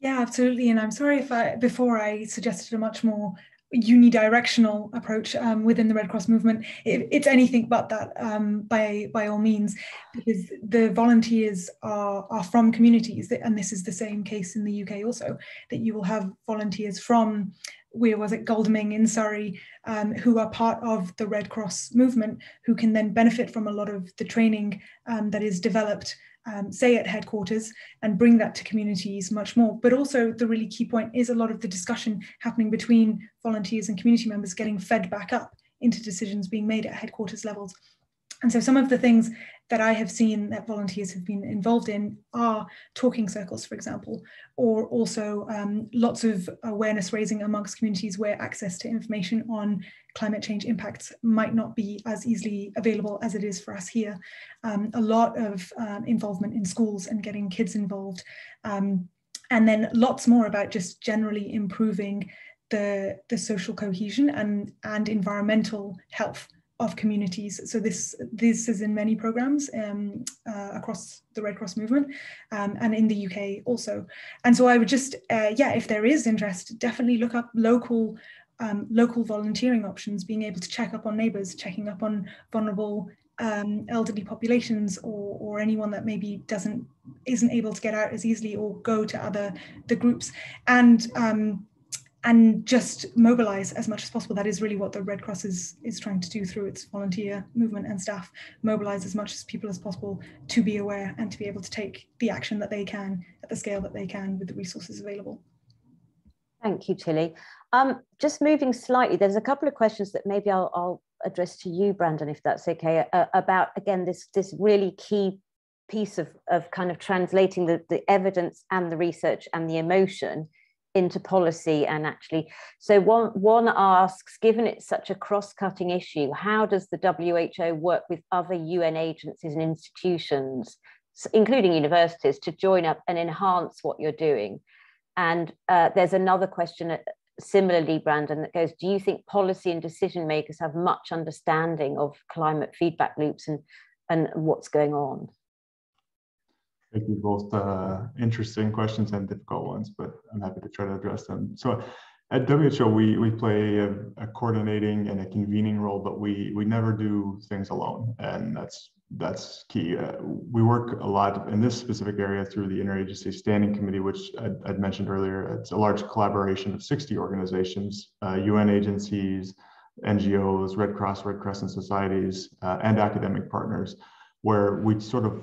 Speaker 5: Yeah, absolutely. And I'm sorry if I, before I suggested a much more unidirectional approach um, within the Red Cross movement. It, it's anything but that um, by by all means, because the volunteers are are from communities, and this is the same case in the UK also. That you will have volunteers from where was it Godalming in Surrey, um, who are part of the Red Cross movement, who can then benefit from a lot of the training um, that is developed um, say at headquarters and bring that to communities much more. But also the really key point is a lot of the discussion happening between volunteers and community members getting fed back up into decisions being made at headquarters levels. And so some of the things that I have seen that volunteers have been involved in are talking circles, for example, or also um, lots of awareness raising amongst communities where access to information on climate change impacts might not be as easily available as it is for us here. Um, a lot of um, involvement in schools and getting kids involved. Um, and then lots more about just generally improving the, the social cohesion and, and environmental health of communities. So this this is in many programs um, uh, across the Red Cross movement um, and in the UK also. And so I would just uh, yeah, if there is interest, definitely look up local um, local volunteering options, being able to check up on neighbours, checking up on vulnerable um, elderly populations or, or anyone that maybe doesn't isn't able to get out as easily or go to other the groups and um, and just mobilize as much as possible. That is really what the Red Cross is is trying to do through its volunteer movement and staff. Mobilize as much as people as possible to be aware and to be able to take the action that they can at the scale that they can with the resources available.
Speaker 1: Thank you, Tilly. Um, just moving slightly, there's a couple of questions that maybe I'll, I'll address to you, Brandon, if that's okay, uh, about, again, this, this really key piece of, of kind of translating the, the evidence and the research and the emotion into policy and actually so one one asks given it's such a cross-cutting issue how does the who work with other un agencies and institutions including universities to join up and enhance what you're doing and uh, there's another question similarly, Brandon, that goes, do you think policy and decision makers have much understanding of climate feedback loops and, and what's going on?
Speaker 4: Thank you both uh, interesting questions and difficult ones, but I'm happy to try to address them. So at WHO, we, we play a, a coordinating and a convening role, but we, we never do things alone. And that's that's key. Uh, we work a lot in this specific area through the Interagency Standing Committee, which I'd, I'd mentioned earlier. It's a large collaboration of 60 organizations, uh, UN agencies, NGOs, Red Cross, Red Crescent societies, uh, and academic partners, where we sort of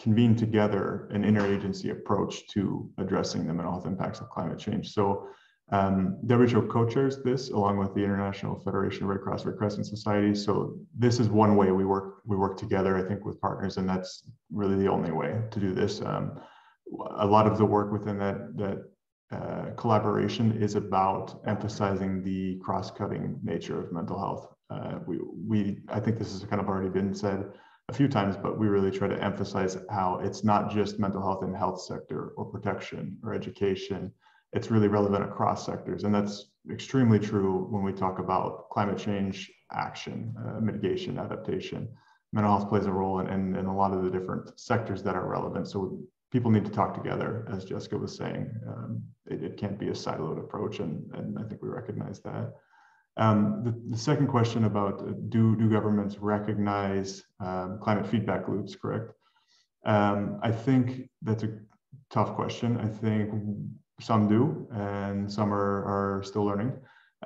Speaker 4: convene together an interagency approach to addressing the mental health impacts of climate change. So um, WHO co-chairs this along with the International Federation of Red Cross Red Crescent Society. So this is one way we work we work together, I think, with partners, and that's really the only way to do this. Um, a lot of the work within that that uh, collaboration is about emphasizing the cross-cutting nature of mental health. Uh, we we I think this has kind of already been said a few times, but we really try to emphasize how it's not just mental health in the health sector or protection or education it's really relevant across sectors. And that's extremely true when we talk about climate change action, uh, mitigation, adaptation. Mental health plays a role in, in, in, a lot of the different sectors that are relevant. So people need to talk together, as Jessica was saying. Um, it, it, can't be a siloed approach, and, and I think we recognize that. Um, the, the, second question about uh, do, do governments recognize um, climate feedback loops, correct? Um, I think that's a tough question. I think some do, and some are, are still learning.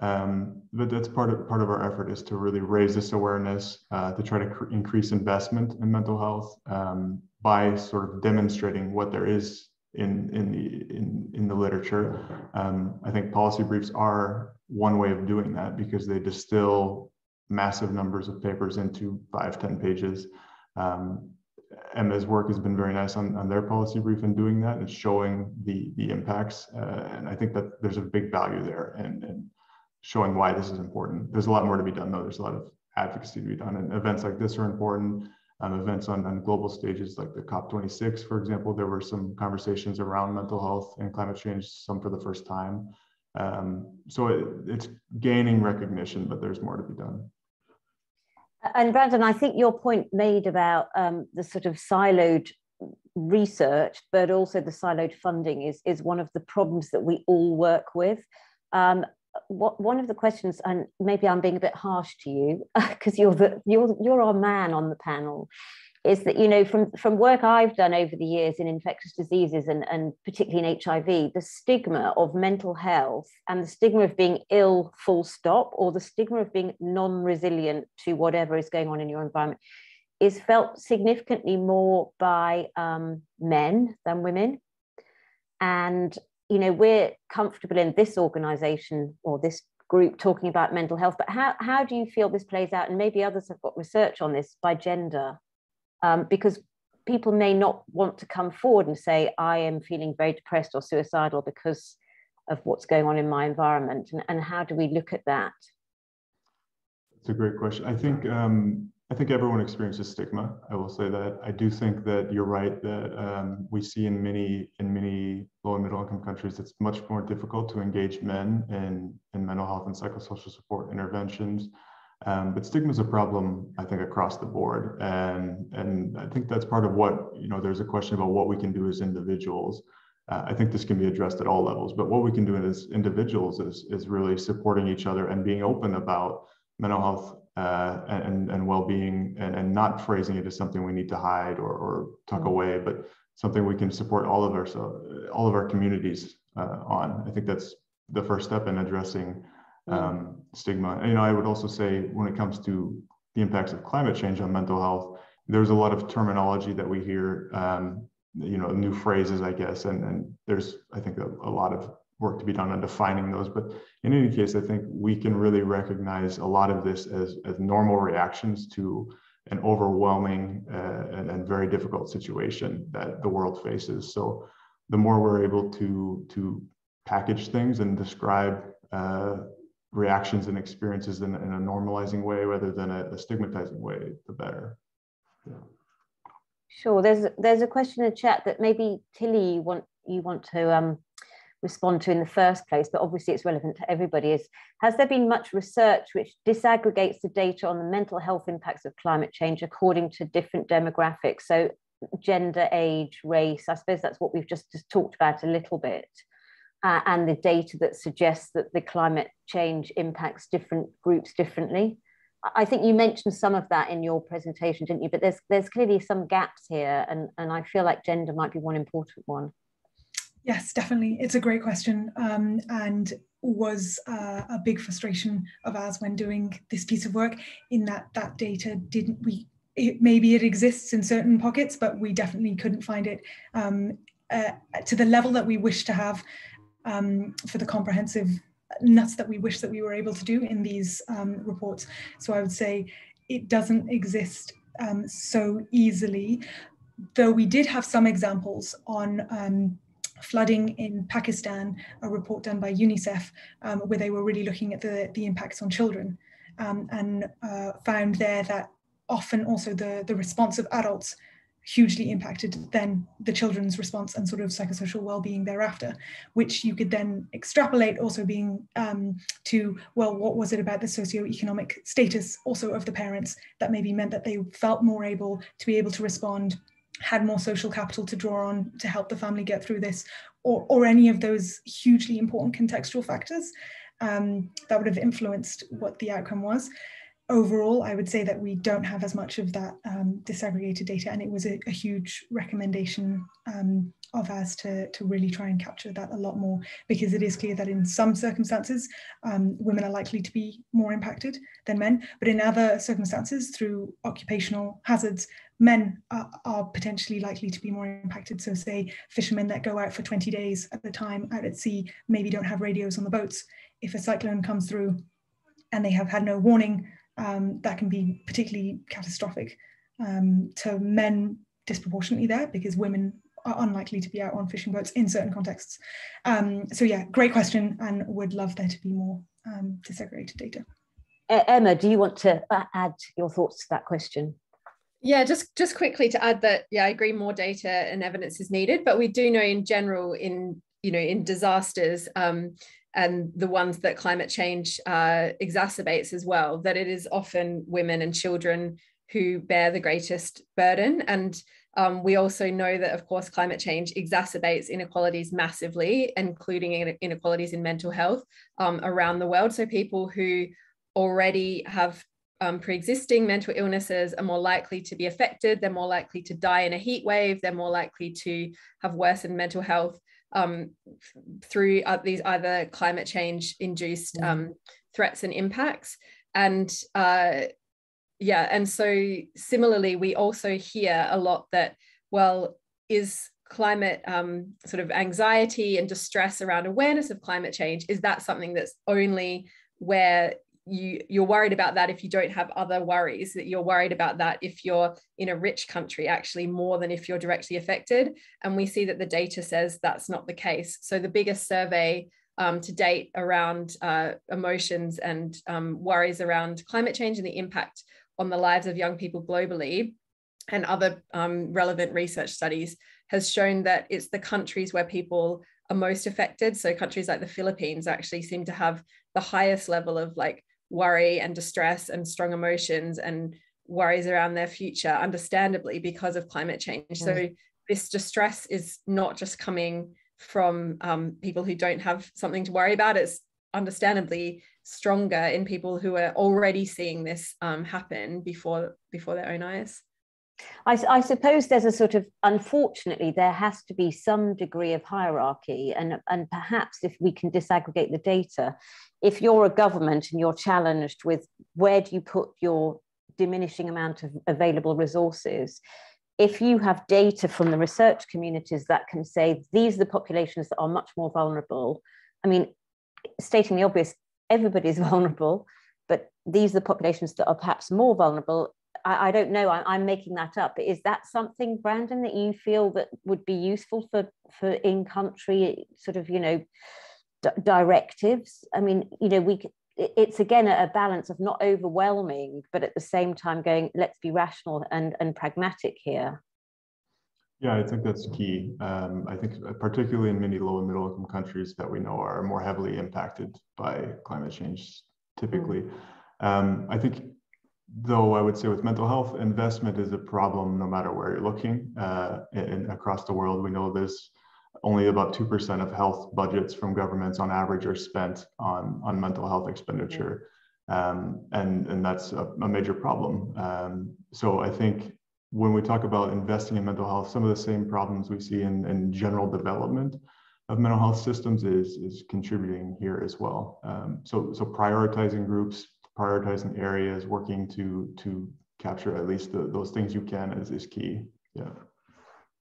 Speaker 4: Um, but that's part of part of our effort is to really raise this awareness uh, to try to cr- increase investment in mental health um, by sort of demonstrating what there is in in the in in the literature. Um, I think policy briefs are one way of doing that because they distill massive numbers of papers into five ten pages. Um, Emma's work has been very nice on, on their policy brief in doing that and showing the the impacts. Uh, and I think that there's a big value there and, and showing why this is important. There's a lot more to be done though. There's a lot of advocacy to be done and events like this are important. Um, events on, on global stages like the COP26, for example, there were some conversations around mental health and climate change, some for the first time. Um, so it, it's gaining recognition, but there's more to be done.
Speaker 1: And Brandon, I think your point made about um, the sort of siloed research, but also the siloed funding is, is one of the problems that we all work with. Um, what, one of the questions, and maybe I'm being a bit harsh to you, because you're the you're you're our man on the panel, is that you know from from work I've done over the years in infectious diseases and and particularly in HIV, the stigma of mental health and the stigma of being ill, full stop, or the stigma of being non-resilient to whatever is going on in your environment, is felt significantly more by um, men than women, and you know we're comfortable in this organisation or this group talking about mental health but how, how do you feel this plays out? And maybe others have got research on this by gender um, because people may not want to come forward and say, I am feeling very depressed or suicidal because of what's going on in my environment. And, and how do we look at that?
Speaker 4: It's a great question. I think um, I think everyone experiences stigma. I will say that. I do think that you're right that um, we see in many in many low and middle income countries it's much more difficult to engage men in in mental health and psychosocial support interventions. Um, but stigma is a problem, I think, across the board, and and I think that's part of what you know. There's a question about what we can do as individuals. uh, I think this can be addressed at all levels. But what we can do as individuals is, is really supporting each other and being open about mental health uh, and, and well-being and, and not phrasing it as something we need to hide or, or tuck mm-hmm. away, but something we can support all of our all of our communities uh, on. I think that's the first step in addressing. Um, stigma. And, you know, I would also say when it comes to the impacts of climate change on mental health, there's a lot of terminology that we hear, um, you know, new phrases, I guess, and, and there's, I think, a, a lot of work to be done on defining those. But in any case, I think we can really recognize a lot of this as, as normal reactions to an overwhelming uh, and, and, very difficult situation that the world faces. So the more we're able to, to package things and describe uh, reactions and experiences in, in, a normalizing way rather than a, a stigmatizing way, the better. Yeah.
Speaker 1: Sure. There's there's a question in the chat that maybe Tilly you want you want to um, respond to in the first place, but obviously it's relevant to everybody, is has there been much research which disaggregates the data on the mental health impacts of climate change according to different demographics? So gender, age, race, I suppose that's what we've just, just talked about a little bit. Uh, and the data that suggests that the climate change impacts different groups differently. I think you mentioned some of that in your presentation, didn't you? But there's there's clearly some gaps here, and, and I feel like gender might be one important one.
Speaker 5: Yes, definitely. It's a great question um, and was uh, a big frustration of ours when doing this piece of work in that that data didn't, we, it, maybe it exists in certain pockets, but we definitely couldn't find it um, uh, to the level that we wish to have um, for the comprehensive nuts that we wish that we were able to do in these um, reports. So I would say it doesn't exist um, so easily, though we did have some examples on um, flooding in Pakistan, a report done by UNICEF, um, where they were really looking at the, the impacts on children um, and uh, found there that often also the, the response of adults hugely impacted then the children's response and sort of psychosocial well-being thereafter which you could then extrapolate also being um, to well what was it about the socio-economic status also of the parents that maybe meant that they felt more able to be able to respond had more social capital to draw on to help the family get through this, or, or any of those hugely important contextual factors um, that would have influenced what the outcome was. Overall, I would say that we don't have as much of that um, disaggregated data, and it was a, a huge recommendation um, of ours to, to really try and capture that a lot more, because it is clear that in some circumstances, um, women are likely to be more impacted than men, but in other circumstances, through occupational hazards, men are, are, potentially likely to be more impacted. So say fishermen that go out for 20 days at a time out at sea, maybe don't have radios on the boats. If a cyclone comes through and they have had no warning, um, that can be particularly catastrophic um, to men disproportionately there because women are unlikely to be out on fishing boats in certain contexts. Um, so yeah, great question and would love there to be more um, disaggregated data.
Speaker 1: Emma, do you want to uh, add your thoughts to that question?
Speaker 2: Yeah, just just quickly to add that, yeah, I agree. More data and evidence is needed, but we do know in general, in you know, in disasters um, and the ones that climate change uh, exacerbates as well, that it is often women and children who bear the greatest burden. And um, we also know that, of course, climate change exacerbates inequalities massively, including inequalities in mental health um, around the world. So people who already have um, pre-existing mental illnesses are more likely to be affected they're more likely to die in a heat wave they're more likely to have worsened mental health um, through uh, these either climate change induced mm. um, threats and impacts and uh, yeah and so similarly we also hear a lot that well is climate um, sort of anxiety and distress around awareness of climate change is that something that's only where you you're worried about that if you don't have other worries that you're worried about that if you're in a rich country actually more than if you're directly affected. And we see that the data says that's not the case. So the biggest survey um, to date around uh, emotions and um, worries around climate change and the impact on the lives of young people globally and other um, relevant research studies has shown that it's the countries where people are most affected. So countries like the philippines actually seem to have the highest level of like worry and distress and strong emotions and worries around their future, understandably, because of climate change. Mm. So, this distress is not just coming from um, people who don't have something to worry about. It's understandably stronger in people who are already seeing this um, happen before before their own eyes.
Speaker 1: I, I, suppose there's a sort of unfortunately there has to be some degree of hierarchy and and perhaps if we can disaggregate the data if you're a government and you're challenged with where do you put your diminishing amount of available resources if you have data from the research communities that can say these are the populations that are much more vulnerable i mean stating the obvious everybody's vulnerable but these are the populations that are perhaps more vulnerable I, I don't know. I, am making that up. Is that something, Brandon, that you feel that would be useful for for in country sort of you know directives? I mean, you know, we it's again a balance of not overwhelming, but at the same time going, let's be rational and and pragmatic here.
Speaker 4: Yeah, I think that's key. Um, I think particularly in many low and middle income countries that we know are more heavily impacted by climate change typically. Mm. Um, I think though I would say with mental health, investment is a problem no matter where you're looking. Uh, in, across the world, we know there's only about 2% of health budgets from governments on average are spent on, on mental health expenditure. Um, and, and that's a, a major problem. Um, so I think when we talk about investing in mental health, some of the same problems we see in, in general development of mental health systems is, is contributing here as well. Um, so, so prioritizing groups, prioritizing areas, working to to capture at least the, those things you can is, is key. Yeah.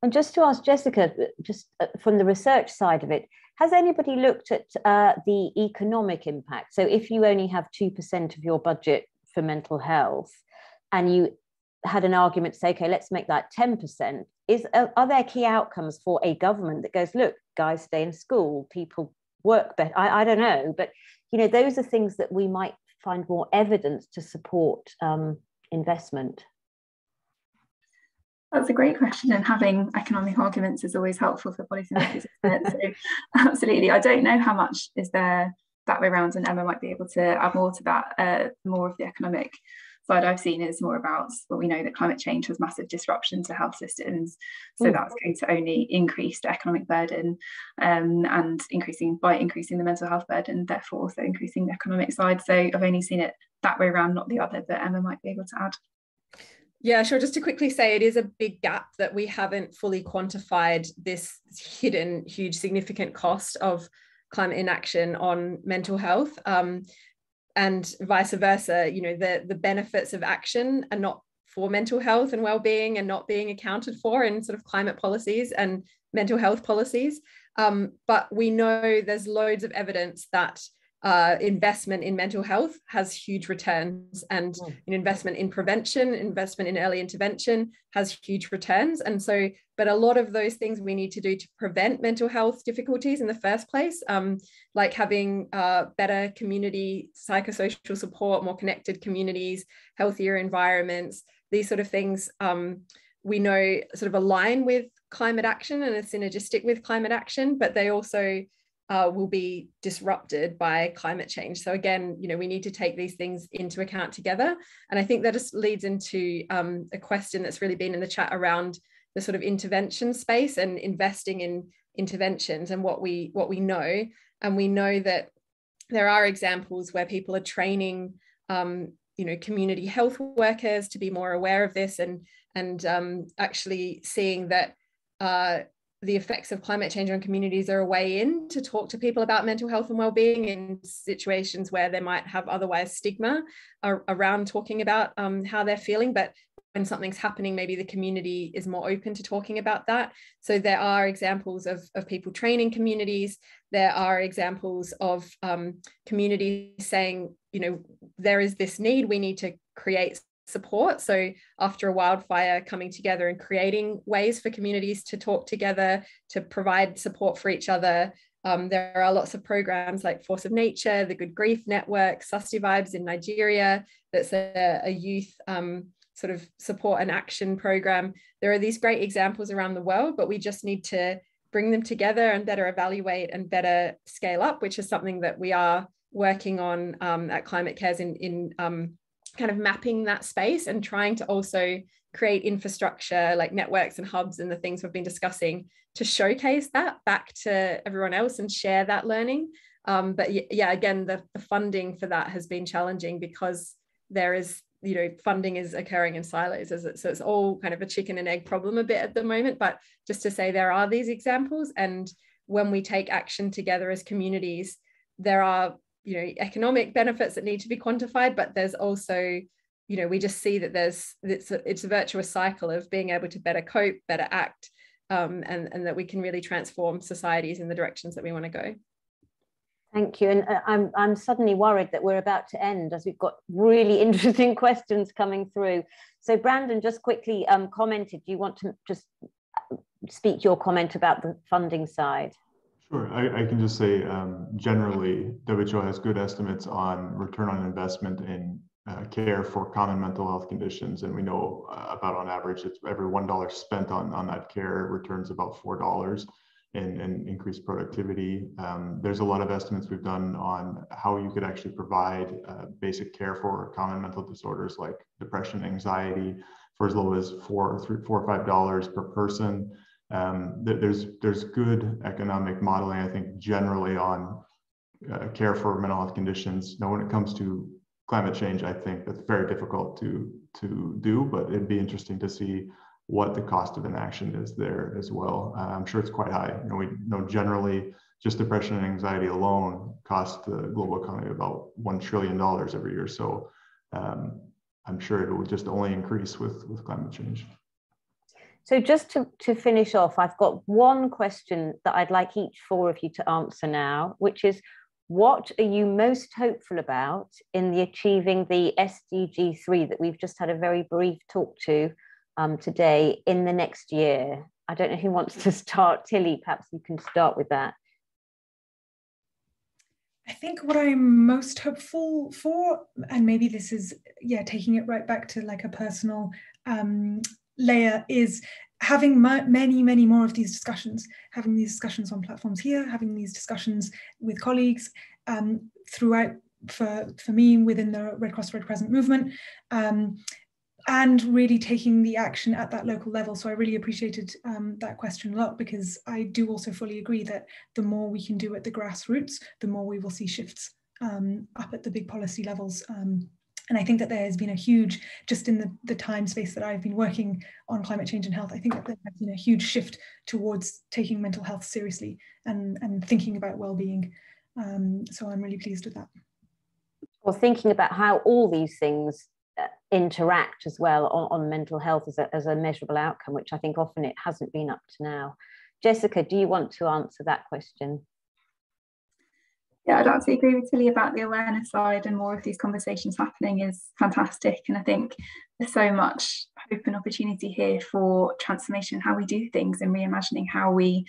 Speaker 1: And just to ask Jessica, just uh, from the research side of it, has anybody looked at uh, the economic impact? So if you only have 2% of your budget for mental health and you had an argument to say, okay, let's make that 10%, is, uh, are there key outcomes for a government that goes, look, guys stay in school, people work better? I, I don't know, but you know, those are things that we might find more evidence to support um, investment?
Speaker 3: That's a great question, and having economic arguments is always helpful for policymakers. so, absolutely, I don't know how much is there that way around, and Emma might be able to add more to that. Uh, more of the economic side I've seen is more about what we know that climate change has massive disruption to health systems. So mm. that's going to only increase the economic burden um, and increasing by increasing the mental health burden, therefore also increasing the economic side. So I've only seen it that way around, not the other, but Emma might be able to add.
Speaker 2: Yeah, sure. Just to quickly say, it is a big gap that we haven't fully quantified this hidden, huge, significant cost of climate inaction on mental health. Um, and vice versa you know the the benefits of action are not for mental health and well-being and not being accounted for in sort of climate policies and mental health policies. Um, but we know there's loads of evidence that uh, investment in mental health has huge returns and mm. an investment in prevention investment in early intervention has huge returns and so but a lot of those things we need to do to prevent mental health difficulties in the first place um, like having uh, better community psychosocial support more connected communities healthier environments these sort of things um, we know sort of align with climate action and are synergistic with climate action but they also uh, will be disrupted by climate change. So again, you know, we need to take these things into account together. And I think that just leads into um, a question that's really been in the chat around the sort of intervention space and investing in interventions and what we what we know. And we know that there are examples where people are training, um, you know, community health workers to be more aware of this and and um, actually seeing that uh, the effects of climate change on communities are a way in to talk to people about mental health and well-being in situations where they might have otherwise stigma around talking about um, how they're feeling. But when something's happening maybe the community is more open to talking about that. So there are examples of, of people training communities. There are examples of um, communities saying you know there is this need we need to create support. So, after a wildfire, coming together and creating ways for communities to talk together, to provide support for each other. Um, there are lots of programs like Force of Nature, the Good Grief Network, Susty Vibes in Nigeria, that's a, a youth um, sort of support and action program. There are these great examples around the world, but we just need to bring them together and better evaluate and better scale up, which is something that we are working on um, at Climate Cares in, in um, kind of mapping that space and trying to also create infrastructure like networks and hubs and the things we've been discussing to showcase that back to everyone else and share that learning. Um, but yeah, again, the, the funding for that has been challenging because there is you know funding is occurring in silos as it so it's all kind of a chicken and egg problem a bit at the moment but just to say there are these examples and when we take action together as communities there are you know economic benefits that need to be quantified but there's also you know we just see that there's it's a, it's a virtuous cycle of being able to better cope better act um, and and that we can really transform societies in the directions that we want to go
Speaker 1: Thank you. And uh, I'm, I'm suddenly worried that we're about to end as we've got really interesting questions coming through. So Brandon just quickly um, commented, do you want to just speak your comment about the funding side?
Speaker 4: Sure, I, I can just say um, generally, WHO has good estimates on return on investment in uh, care for common mental health conditions. And we know uh, about on average, it's every $1 spent on, on that care returns about $4 in, in increased productivity. Um, there's a lot of estimates we've done on how you could actually provide uh, basic care for common mental disorders like depression, anxiety, for as low as four, three, four or five dollars per person um, there's there's good economic modeling, I think, generally on uh, care for mental health conditions. Now, when it comes to climate change, I think that's very difficult to to do, but it'd be interesting to see what the cost of inaction is there as well. Uh, I'm sure it's quite high. You know, we know generally just depression and anxiety alone cost the global economy about one trillion dollars every year. So um, I'm sure it will just only increase with with climate change.
Speaker 1: So just to, to finish off, I've got one question that I'd like each four of you to answer now, which is what are you most hopeful about in the achieving the SDG 3 that we've just had a very brief talk to um, today in the next year? I don't know who wants to start. Tilly, perhaps you can start with that.
Speaker 5: I think what I'm most hopeful for, and maybe this is, yeah, taking it right back to like a personal um, layer is having many, many more of these discussions, having these discussions on platforms here, having these discussions with colleagues um, throughout for, for me within the Red Cross Red Crescent movement, um, and really taking the action at that local level. So I really appreciated um, that question a lot because I do also fully agree that the more we can do at the grassroots, the more we will see shifts um, up at the big policy levels um, and I think that there has been a huge, just in the, the time space that I've been working on climate change and health, I think that there has been a huge shift towards taking mental health seriously and, and thinking about well-being. Um, so I'm really pleased with that.
Speaker 1: Well, thinking about how all these things uh, interact as well on, on mental health as a, as a measurable outcome, which I think often it hasn't been up to now. Jessica, do you want to answer that question?
Speaker 3: Yeah, I'd absolutely agree with Tilly about the awareness side and more of these conversations happening is fantastic. And I think there's so much hope and opportunity here for transformation how we do things and reimagining how we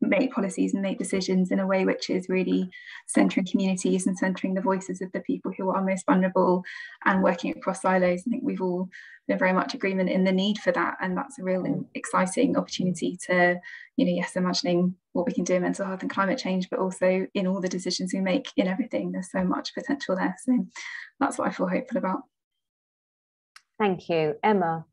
Speaker 3: make policies and make decisions in a way which is really centering communities and centering the voices of the people who are most vulnerable and working across silos. I think we've all been very much agreement in the need for that. And that's a real mm. exciting opportunity to, you know, yes, imagining what we can do in mental health and climate change, but also in all the decisions we make in everything. There's so much potential there. So that's what I feel hopeful about.
Speaker 1: Thank you. Emma.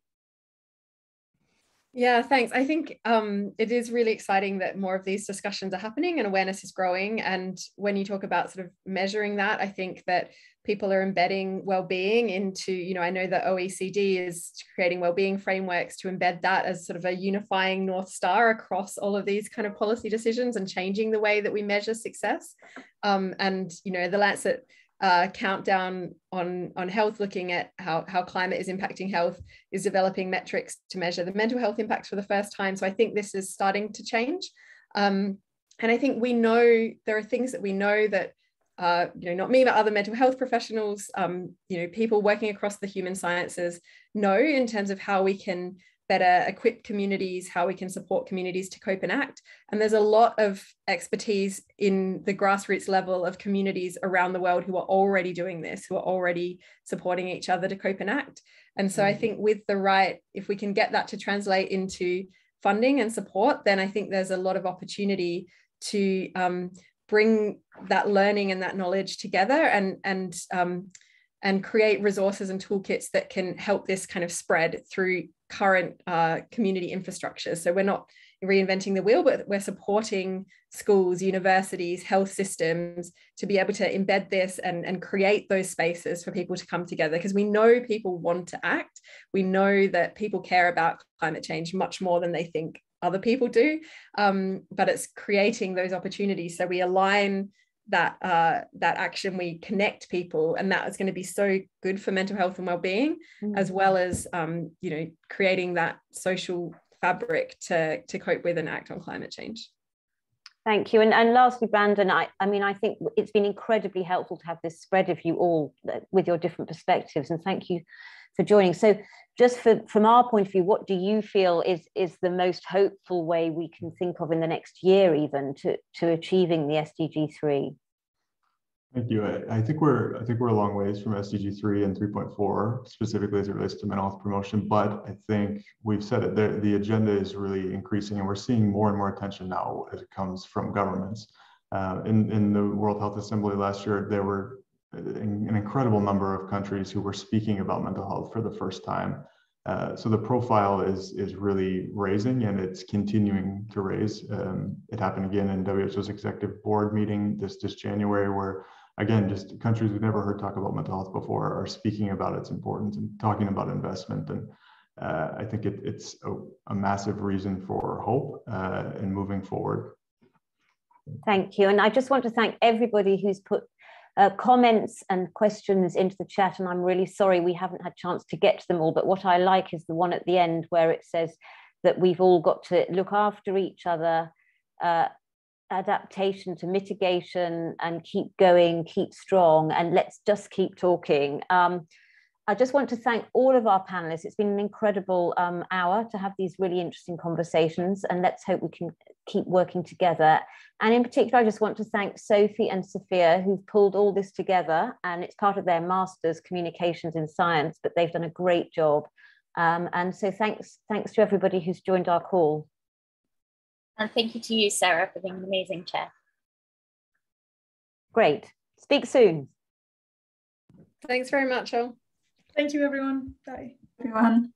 Speaker 2: Yeah, thanks. I think um, it is really exciting that more of these discussions are happening and awareness is growing. And when you talk about sort of measuring that, I think that people are embedding well-being into, you know, I know that OECD is creating well-being frameworks to embed that as sort of a unifying North Star across all of these kind of policy decisions and changing the way that we measure success. Um, and, you know, the Lancet uh, countdown on, on health, looking at how, how climate is impacting health, is developing metrics to measure the mental health impacts for the first time. So I think this is starting to change. Um, and I think we know there are things that we know that, uh, you know, not me, but other mental health professionals, um, you know, people working across the human sciences know in terms of how we can better equip communities, how we can support communities to cope and act. And there's a lot of expertise in the grassroots level of communities around the world who are already doing this, who are already supporting each other to cope and act. And so I mm. think with the right, if we can get that to translate into funding and support, then I think there's a lot of opportunity to um, bring that learning and that knowledge together and, and um, and create resources and toolkits that can help this kind of spread through current uh, community infrastructure. So we're not reinventing the wheel, but we're supporting schools, universities, health systems to be able to embed this and, and create those spaces for people to come together because we know people want to act. We know that people care about climate change much more than they think other people do. Um, but it's creating those opportunities. So we align that uh, that action we connect people and that is going to be so good for mental health and well-being mm. as well as um, you know creating that social fabric to to cope with and act on climate change
Speaker 1: Thank you. And, and lastly, Brandon, I, I mean, I think it's been incredibly helpful to have this spread of you all uh, with your different perspectives. And thank you for joining. So just for, from our point of view, what do you feel is, is the most hopeful way we can think of in the next year even to, to achieving the SDG 3?
Speaker 4: Thank you. I, think we're I think we're a long ways from SDG three and three point four specifically as it relates to mental health promotion. But I think we've said it. The, the agenda is really increasing, and we're seeing more and more attention now as it comes from governments. Uh, in in the World Health Assembly last year, there were an incredible number of countries who were speaking about mental health for the first time. Uh, so the profile is is really raising and it's continuing to raise. Um, it happened again in WHO's executive board meeting this this January, where again, just countries we've never heard talk about mental health before are speaking about its importance and talking about investment. And uh, I think it, it's a, a, massive reason for hope uh, in moving forward.
Speaker 1: Thank you. And I just want to thank everybody who's put uh, comments and questions into the chat. And I'm really sorry we haven't had chance to get to them all. But what I like is the one at the end where it says that we've all got to look after each other, uh, adaptation to mitigation and keep going, keep strong, and let's just keep talking. Um, I just want to thank all of our panelists. It's been an incredible um, hour to have these really interesting conversations, and let's hope we can keep working together. And in particular, I just want to thank Sophie and Sophia, who've pulled all this together, and it's part of their master's communications in science, but they've done a great job. Um, and so thanks, thanks to everybody who's joined our call.
Speaker 6: And thank you to you, Sarah, for being an amazing chair.
Speaker 1: Great. Speak soon.
Speaker 2: Thanks very much, all.
Speaker 5: Thank you, everyone. Bye.
Speaker 3: Everyone.